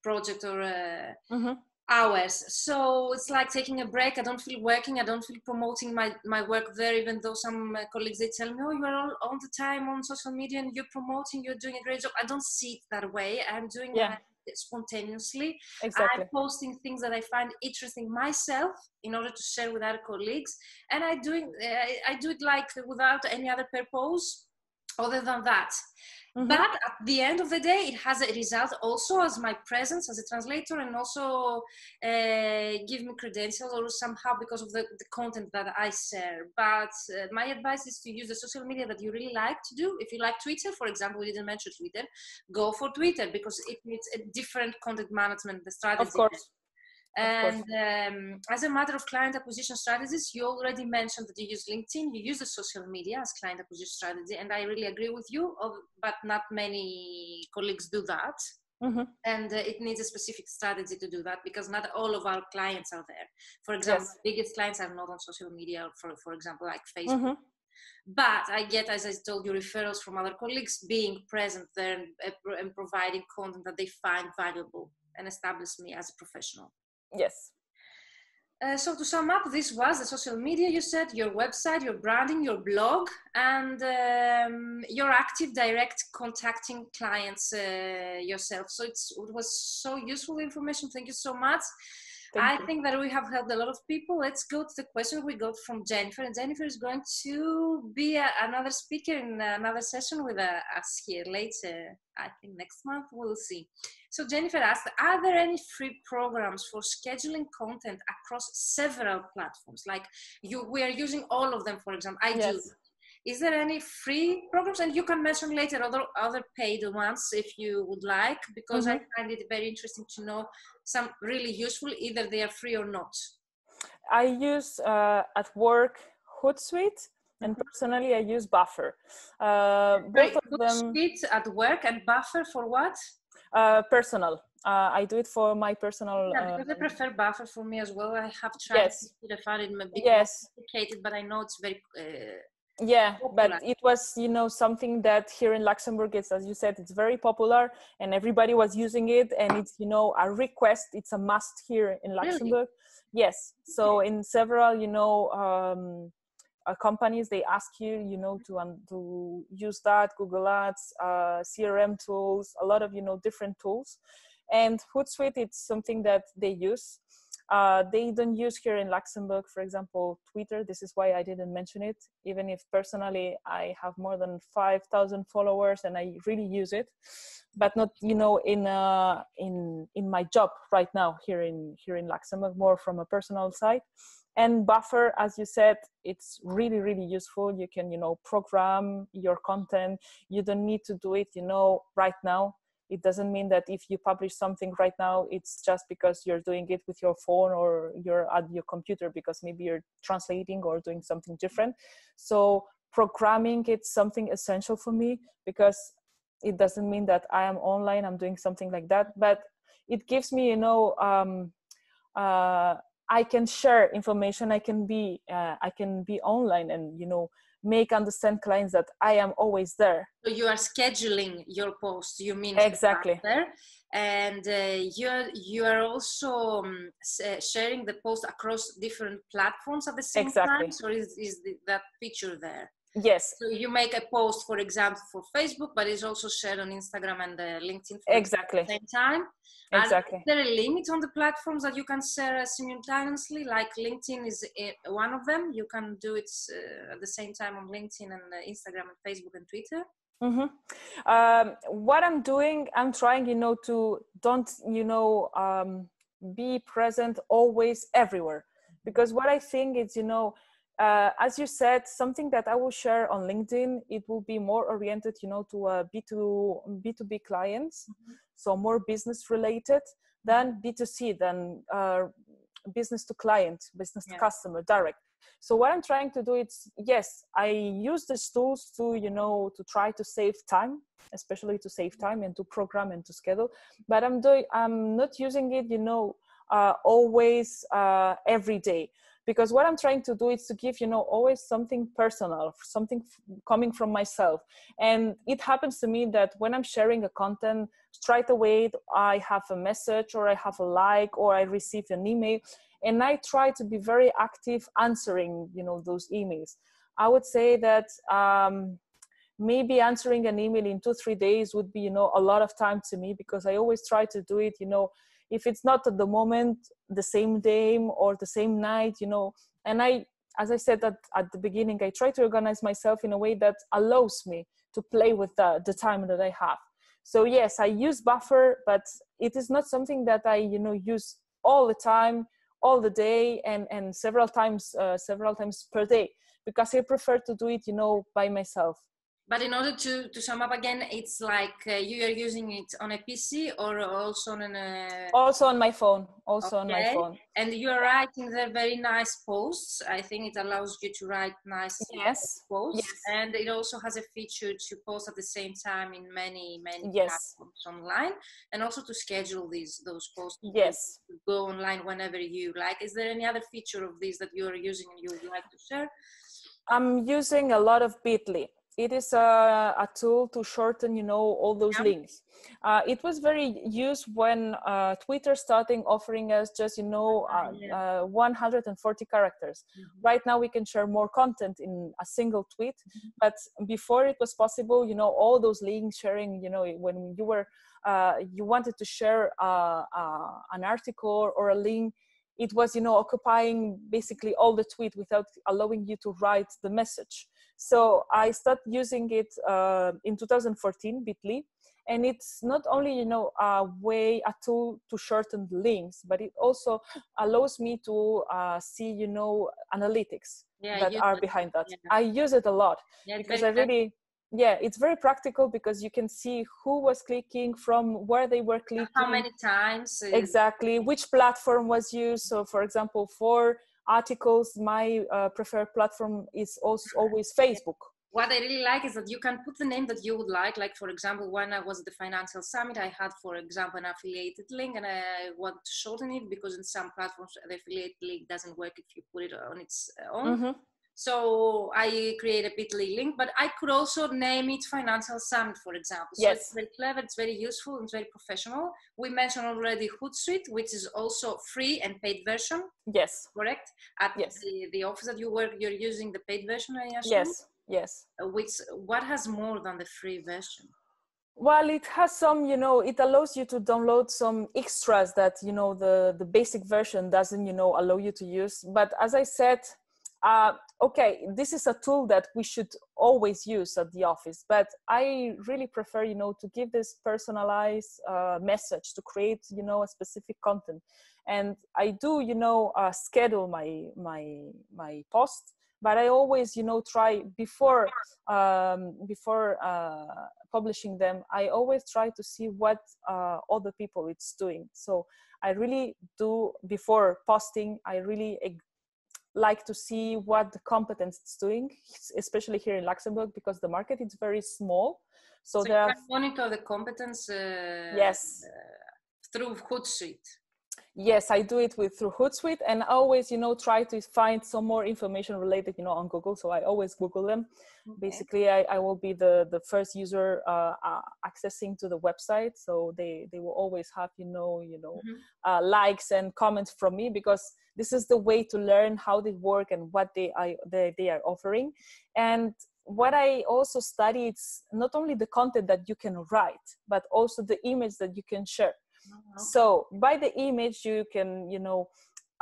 project or uh, mm-hmm. hours. So it's like taking a break. I don't feel working. I don't feel promoting my, my work there, even though some uh, colleagues, they tell me, oh, you're all, all the time on social media and you're promoting, you're doing a great job. I don't see it that way. I'm doing yeah. it spontaneously. Exactly. I'm posting things that I find interesting myself in order to share with other colleagues. And I, doing, uh, I do it like without any other purpose other than that. Mm-hmm. But at the end of the day, it has a result also as my presence as a translator and also uh, give me credentials or somehow because of the, the content that I share. But uh, my advice is to use the social media that you really like to do. If you like Twitter, for example, we didn't mention Twitter, go for Twitter because it needs a different content management strategy. Of course. And um, as a matter of client acquisition strategies, you already mentioned that you use LinkedIn, you use the social media as client acquisition strategy, and I really agree with you. But not many colleagues do that. Mm-hmm. And uh, it needs a specific strategy to do that because not all of our clients are there. For example, yes. biggest clients are not on social media, for, for example, like Facebook. Mm-hmm. But I get, as I told you, referrals from other colleagues being present there and, uh, and providing content that they find valuable and establish me as a professional. Yes. Uh, so to sum up, this was the social media you said, your website, your branding, your blog, and um, your active direct contacting clients uh, yourself. So it was so useful information. Thank you so much. Thank I you. think that we have helped a lot of people. Let's go to the question we got from Jennifer. And Jennifer is going to be a, another speaker in another session with uh, us here later. I think next month we'll see. So Jennifer asked, are there any free programs for scheduling content across several platforms? Like you, we are using all of them, for example. I yes. do is there any free programs and you can mention later other other paid ones if you would like because mm-hmm. i find it very interesting to know some really useful either they are free or not i use uh, at work hootsuite and mm-hmm. personally i use buffer uh, both of them hootsuite at work and buffer for what uh, personal uh, I do it for my personal. Yeah, because um, I prefer buffer for me as well. I have tried yes. it. I found it a bit yes. complicated, but I know it's very uh, yeah but it was you know something that here in luxembourg it's as you said it's very popular and everybody was using it and it's you know a request it's a must here in luxembourg. Really? yes. So in several you know um, uh, companies they ask you you know to um, to use that google ads uh, crm tools a lot of you know different tools. And hootsuite it's something that they use uh, they don't use here in Luxembourg, for example, Twitter. This is why I didn't mention it, even if personally I have more than 5,000 followers and I really use it, but not, you know, in uh, in in my job right now here in here in Luxembourg, more from a personal side. And Buffer, as you said, it's really really useful. You can, you know, program your content. You don't need to do it, you know, right now it doesn't mean that if you publish something right now it's just because you're doing it with your phone or you're at your computer because maybe you're translating or doing something different. So programming it's something essential for me because it doesn't mean that i am online i'm doing something like that but it gives me you know um, uh, i can share information i can be uh, i can be online and you know make understand clients that I am always there. So you are scheduling your posts. You mean exactly there, and uh, you are you are also um, uh, sharing the post across different platforms at the same exactly. time. So is is the, that picture there? Yes. So you make a post, for example, for Facebook, but it's also shared on Instagram and uh, LinkedIn exactly. at the same time. Exactly. And is there a limit on the platforms that you can share simultaneously? Like LinkedIn is one of them. You can do it uh, at the same time on LinkedIn and uh, Instagram and Facebook and Twitter. Mm-hmm. Um, what I'm doing, I'm trying, you know, to don't, you know, um, be present always everywhere. Because what I think is, you know, uh, as you said, something that I will share on LinkedIn, it will be more oriented, you know, to uh, B2, B2B clients, mm-hmm. so more business related than B2C, than uh, business to client, business yeah. to customer, direct. So what I'm trying to do is, yes, I use these tools to, you know, to try to save time, especially to save time and to program and to schedule. But I'm doing, I'm not using it, you know, uh, always uh, every day because what i'm trying to do is to give you know always something personal something f- coming from myself. And it happens to me that when i'm sharing a content straight away i have a message or i have a like or i receive an email and i try to be very active answering you know those emails. I would say that um, maybe answering an email in two three days would be you know a lot of time to me because i always try to do it you know if it's not at the moment the same day or the same night you know. And i as i said at, at the beginning i try to organize myself in a way that allows me to play with the, the time that i have. So yes i use buffer but it is not something that i you know use all the time all the day and and several times uh, several times per day because i prefer to do it you know by myself but in order to, to sum up again, it's like uh, you are using it on a PC or also on a... Also on my phone. Also okay. on my phone. And you are writing the very nice posts. I think it allows you to write nice yes. posts. Yes. And it also has a feature to post at the same time in many, many yes. platforms online. And also to schedule these those posts. Yes. To go online whenever you like. Is there any other feature of this that you are using and you would like to share? I'm using a lot of Bitly it is a, a, tool to shorten you know all those yeah. links uh, it was very used when uh, twitter starting offering us just you know uh. Uh, 140 characters mm-hmm. right now we can share more content in a single tweet mm-hmm. but before it was possible you know all those links sharing you know when you were uh, you wanted to share uh, an article or a link it was you know occupying basically all the tweet without allowing you to write the message so I started using it uh, in 2014, Bitly, and it's not only you know a way a tool to shorten the links, but it also allows me to uh, see you know analytics yeah, that are behind that. Yeah. I use it a lot yeah, because I really yeah it's very practical because you can see who was clicking from where they were clicking how many times exactly which platform was used so for example for articles, my uh, preferred platform is also always Facebook. What I really like is that you can put the name that you would like. Like, for example, when I was at the Financial Summit, I had, for example, an affiliated link and I want to shorten it because in some platforms, the affiliate link doesn't work if you put it on its own. Mm-hmm. So I create a bit.ly link, but I could also name it Financial Summit, for example. So yes. it's very clever, it's very useful, it's very professional. We mentioned already Hootsuite, which is also free and paid version. Yes. Correct? At yes. the, the office that you work, you're using the paid version, I assume? Yes, yes. Uh, which, what has more than the free version? well it has some you know it allows you to download some extras that you know the the basic version doesn't you know allow you to use but as i said uh, okay this is a tool that we should always use at the office but i really prefer you know to give this personalized uh, message to create you know a specific content. And i do you know uh, schedule my my my post but i always you know try before um, before uh, publishing them i always try to see what uh, other people it's doing. So i really do before posting i really like to see what the competence is doing, especially here in Luxembourg, because the market is very small. So, so there are monitor the competence. Uh, yes. Uh, through Hootsuite. Yes, I do it with through Hootsuite, and always, you know, try to find some more information related, you know, on Google. So I always Google them. Okay. Basically, I, I will be the the first user uh, uh, accessing to the website, so they they will always have, you know, you know, mm-hmm. uh, likes and comments from me because this is the way to learn how they work and what they are they, they are offering and what I also study is not only the content that you can write, but also the image that you can share. Oh. So by the image, you can, you know,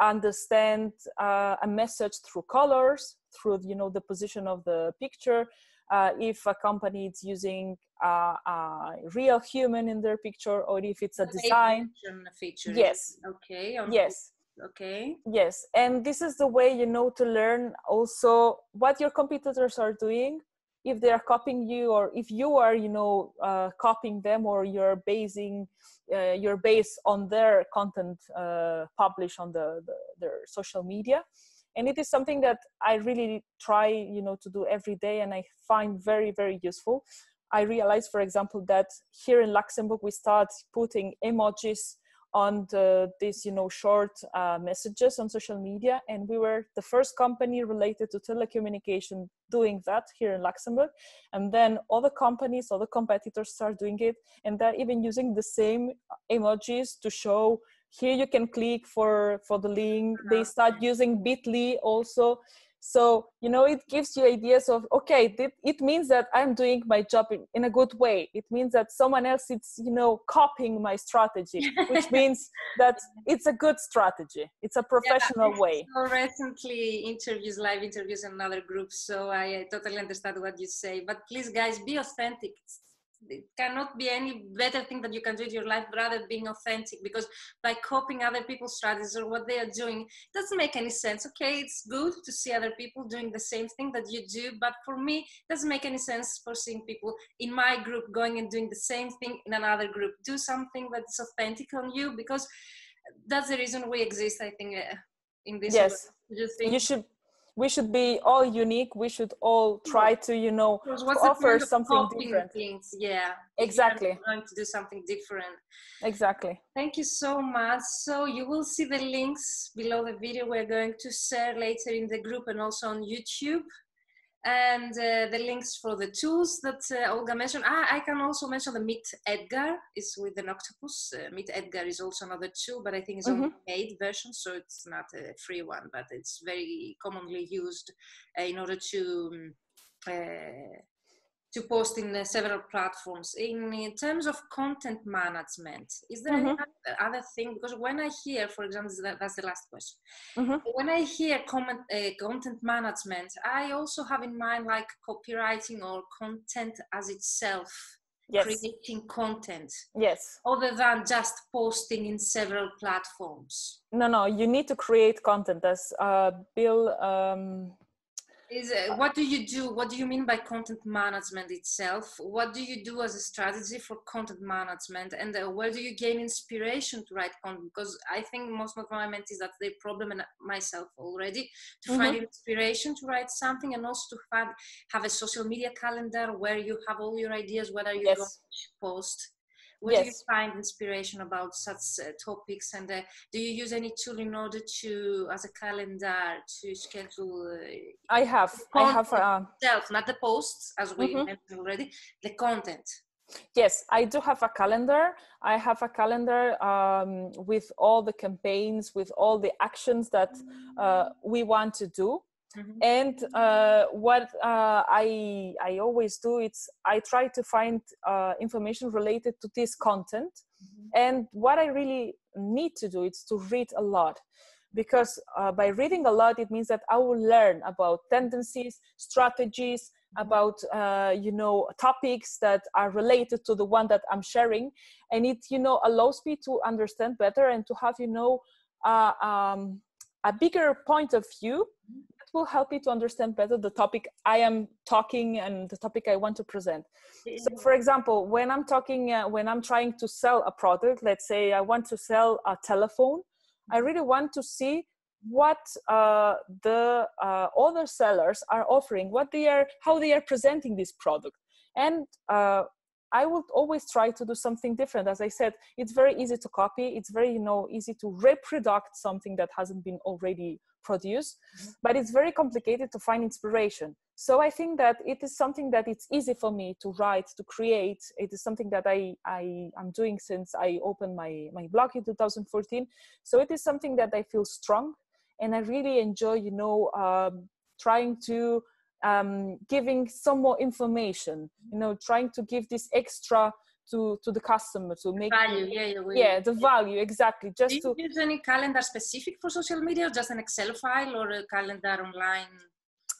understand uh, a message through colors, through, you know, the position of the picture. Uh, if a company is using a, a, real human in their picture, or if it's a design. Feature. Yes. Okay. Yes okay yes and this is the way you know to learn also what your competitors are doing if they are copying you or if you are you know uh, copying them or you're basing uh, your base on their content uh, published on the, the, their social media. And it is something that i really try you know to do every day and i find very very useful. I realized for example that here in luxembourg we start putting emojis on the, these you know short uh, messages on social media and we were the first company related to telecommunication doing that here in luxembourg. And then other companies other competitors start doing it and they're even using the same emojis to show here you can click for for the link. They start using bitly also so you know it gives you ideas of okay it means that i'm doing my job in a good way. It means that someone else is you know copying my strategy which means that it's a good strategy. It's a professional yeah, way. so. Recently interviews live interviews in other groups so I totally understand what you say. But please guys be authentic it cannot be any better thing that you can do in your life rather being authentic because by copying other people's strategies or what they are doing it doesn't make any sense okay? It's good to see other people doing the same thing that you do but for me it doesn't make any sense for seeing people in my group going and doing the same thing in another group. Do something that's authentic on you because that's the reason we exist i think uh, in this yes. you should we should be all unique. We should all try to you know offer something different. things? yeah exactly. going to do something different. Exactly. Thank you so much. So you will see the links below the video we're going to share later in the group and also on youtube and uh, the links for the tools that uh, Olga mentioned. Ah, I can also mention the Meet Edgar is with an octopus. Uh, Meet Edgar is also another tool, but I think it's mm-hmm. only paid version, so it's not a free one, but it's very commonly used uh, in order to um, uh, to post in uh, several platforms. In, in, terms of content management, is there mm-hmm. any other thing? Because when I hear, for example, that, that's the last question. Mm-hmm. When I hear comment, uh, content management, I also have in mind like copywriting or content as itself. Yes. Creating content. Yes. Other than just posting in several platforms. No, no, you need to create content. As uh, Bill um, is uh, what do you do what do you mean by content management itself what do you do as a strategy for content management and uh, where do you gain inspiration to write content because i think most of my mentees that's their problem and myself already to mm-hmm. find inspiration to write something and also to find, have a social media calendar where you have all your ideas whether you yes. post where yes. do you find inspiration about such uh, topics and uh, do you use any tool in order to as a calendar to schedule uh, i have i have uh, itself, not the posts as we mm-hmm. mentioned already the content yes i do have a calendar i have a calendar um, with all the campaigns with all the actions that uh, we want to do Mm-hmm. And uh, what uh, I I always do is I try to find uh, information related to this content. Mm-hmm. And what I really need to do is to read a lot, because uh, by reading a lot, it means that I will learn about tendencies, strategies, mm-hmm. about uh, you know topics that are related to the one that I'm sharing, and it you know allows me to understand better and to have you know. Uh, um, a bigger point of view will help you to understand better the topic I am talking and the topic I want to present. So, for example, when I'm talking, uh, when I'm trying to sell a product, let's say I want to sell a telephone, I really want to see what uh, the uh, other sellers are offering, what they are, how they are presenting this product, and uh, I would always try to do something different. As I said, it's very easy to copy. It's very, you know, easy to reproduce something that hasn't been already produced, mm-hmm. but it's very complicated to find inspiration. So I think that it is something that it's easy for me to write, to create. It is something that I, I am doing since I opened my, my blog in 2014. So it is something that I feel strong and I really enjoy, you know, um, trying to um, giving some more information you know trying to give this extra to to the customer to make value yeah yeah, yeah the value exactly just Do you to use any calendar specific for social media or just an excel file or a calendar online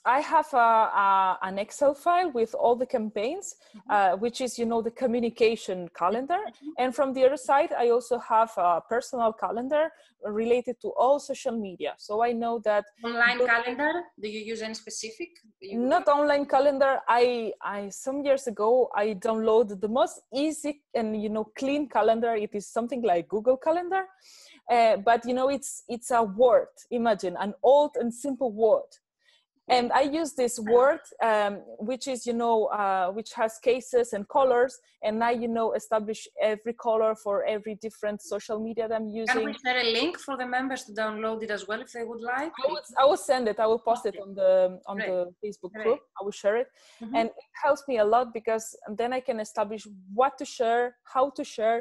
I have a, a, an Excel file with all the campaigns, Mhm. uh, which is, you know, the communication calendar. Mhm. And from the other side, I also have a personal calendar related to all social media. So I know that online Don't- calendar do you use any specific not online calendar. I, I some years ago I downloaded the most easy and you know clean calendar. It is something like Google Calendar, uh, but you know it's it's a word. Imagine an old and simple word and i use this word um, which is you know uh, which has cases and colors. And i you know establish every color for every different social media that i'm using can we share a link for the members to download it as well if they would like? I will, I will send it. I will post it on the on Great. the facebook Great. group. I will share it. Mhm. and it helps me a lot because then i can establish what to share how to share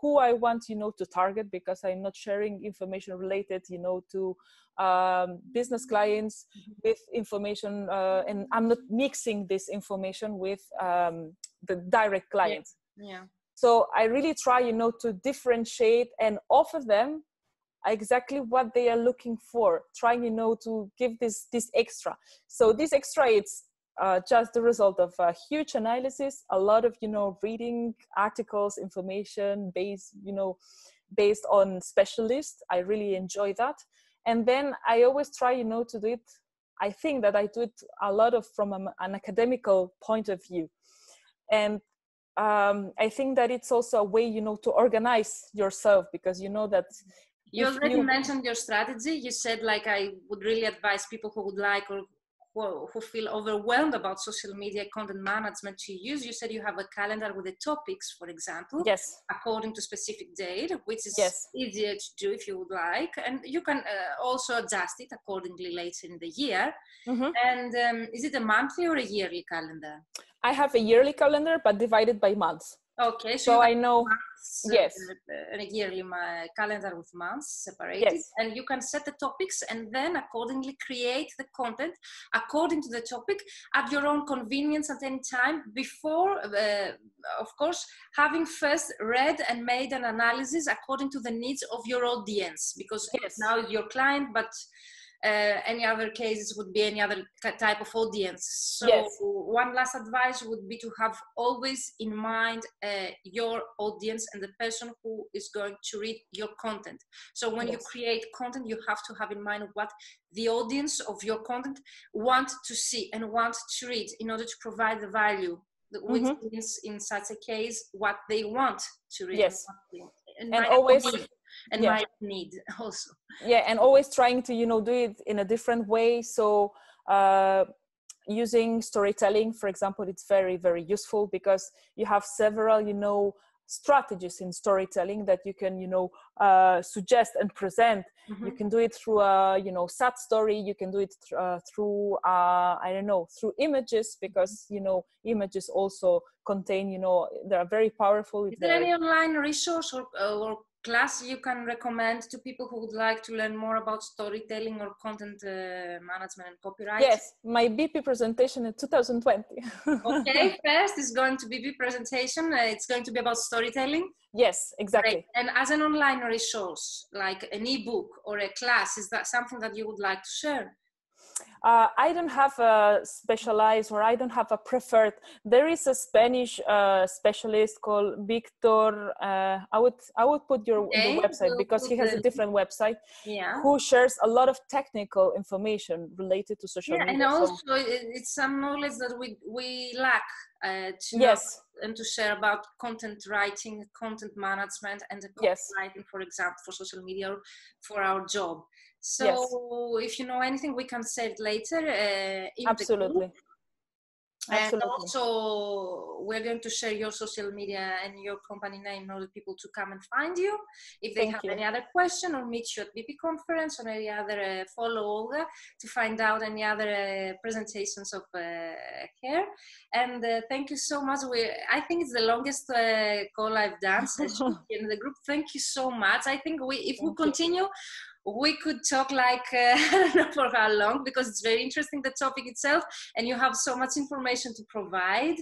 who i want you know to target because i'm not sharing information related you know to um, business clients Mhm. with information uh, and i'm not mixing this information with um, the direct clients. Yeah. So i really try you know to differentiate and offer them exactly what they are looking for trying you know to give this this extra. So this extra it's uh, just the result of a huge analysis a lot of you know reading articles information based you know based on specialists. I really enjoy that. And then i always try you know to do it i think that i do it a lot of from a, an academical point of view. And um, i think that it's also a way you know to organize yourself because you know that you if already you- mentioned your strategy. You said like i would really advise people who would like or who, who feel overwhelmed about social media content management to use you said you have a calendar with the topics for example yes. according to specific date which is Yes. easier to do if you would like. And you can uh, also adjust it accordingly later in the year. Mhm. and um, is it a monthly or a yearly calendar? I have a yearly calendar but divided by months okay so, so i know months, uh, yes. uh, a yearly ma- calendar with months separated Yes. and you can set the topics and then accordingly create the content according to the topic at your own convenience at any time before uh, of course having first read and made an analysis according to the needs of your audience because Yes. now your client but uh, any other cases would be any other type of audience. So Yes. one last advice would be to have always in mind uh, your audience and the person who is going to read your content. So when you create content, you have to have in mind what the audience of your content want to see and want to read in order to provide the value. Which Mhm. means in such a case what they want to read Yes. and, And always- and yeah. might need also. Yeah and always trying to you know do it in a different way. So uh, using storytelling for example it's very very useful because you have several you know strategies in storytelling that you can you know uh, suggest and present. You Mhm. can do it through a you know sad story. You can do it th- uh, through uh, i don't know through images because you know images also contain you know they are very powerful. Is there any online resource or, or class you can recommend to people who would like to learn more about storytelling or content uh, management and copyright? yes my bp presentation in 2020 Okay, first is going to be the presentation. Uh, it's going to be about storytelling. yes exactly Great. And as an online resource, like an ebook or a class, is that something that you would like to share? Uh, I don't have a specialized or I don't have a preferred. There is a Spanish uh, specialist called Victor. Uh, I would I would put your Okay, website because he has a different website Yeah. who shares a lot of technical information related to social Yeah, and media. So- also it- it's some knowledge that we we lack uh, to know yes, and to share about content writing, content management, and the Yes. copywriting, for example, for social media or for our job. So, Yes. if you know anything, we can say it later. Uh, the absolutely. And also, we're going to share your social media and your company name in order people to come and find you. If they Thank have you. any other question or meet you at BP conference or any other, uh, follow Olga to find out any other uh, presentations of uh, her. And uh, thank you so much. We, I think it's the longest uh, call I've done in the group. Thank you so much. I think we, if we continue, you. We could talk like uh, I don't know for how long because it's very interesting the topic itself, and you have so much information to provide.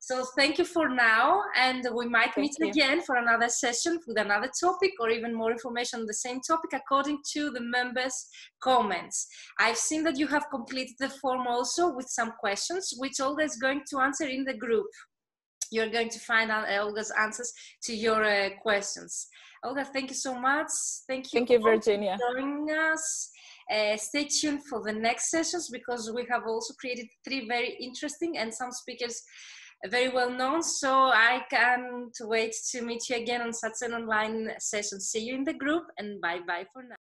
So thank you for now, and we might thank meet you. again for another session with another topic or even more information on the same topic according to the members' comments. I've seen that you have completed the form also with some questions, which Olga is going to answer in the group. You're going to find out Olga's answers to your uh, questions. Olga, thank you so much. Thank you. Thank you, Virginia. For joining us. Uh, stay tuned for the next sessions because we have also created three very interesting and some speakers very well known. So I can't wait to meet you again on such an online session. See you in the group and bye bye for now.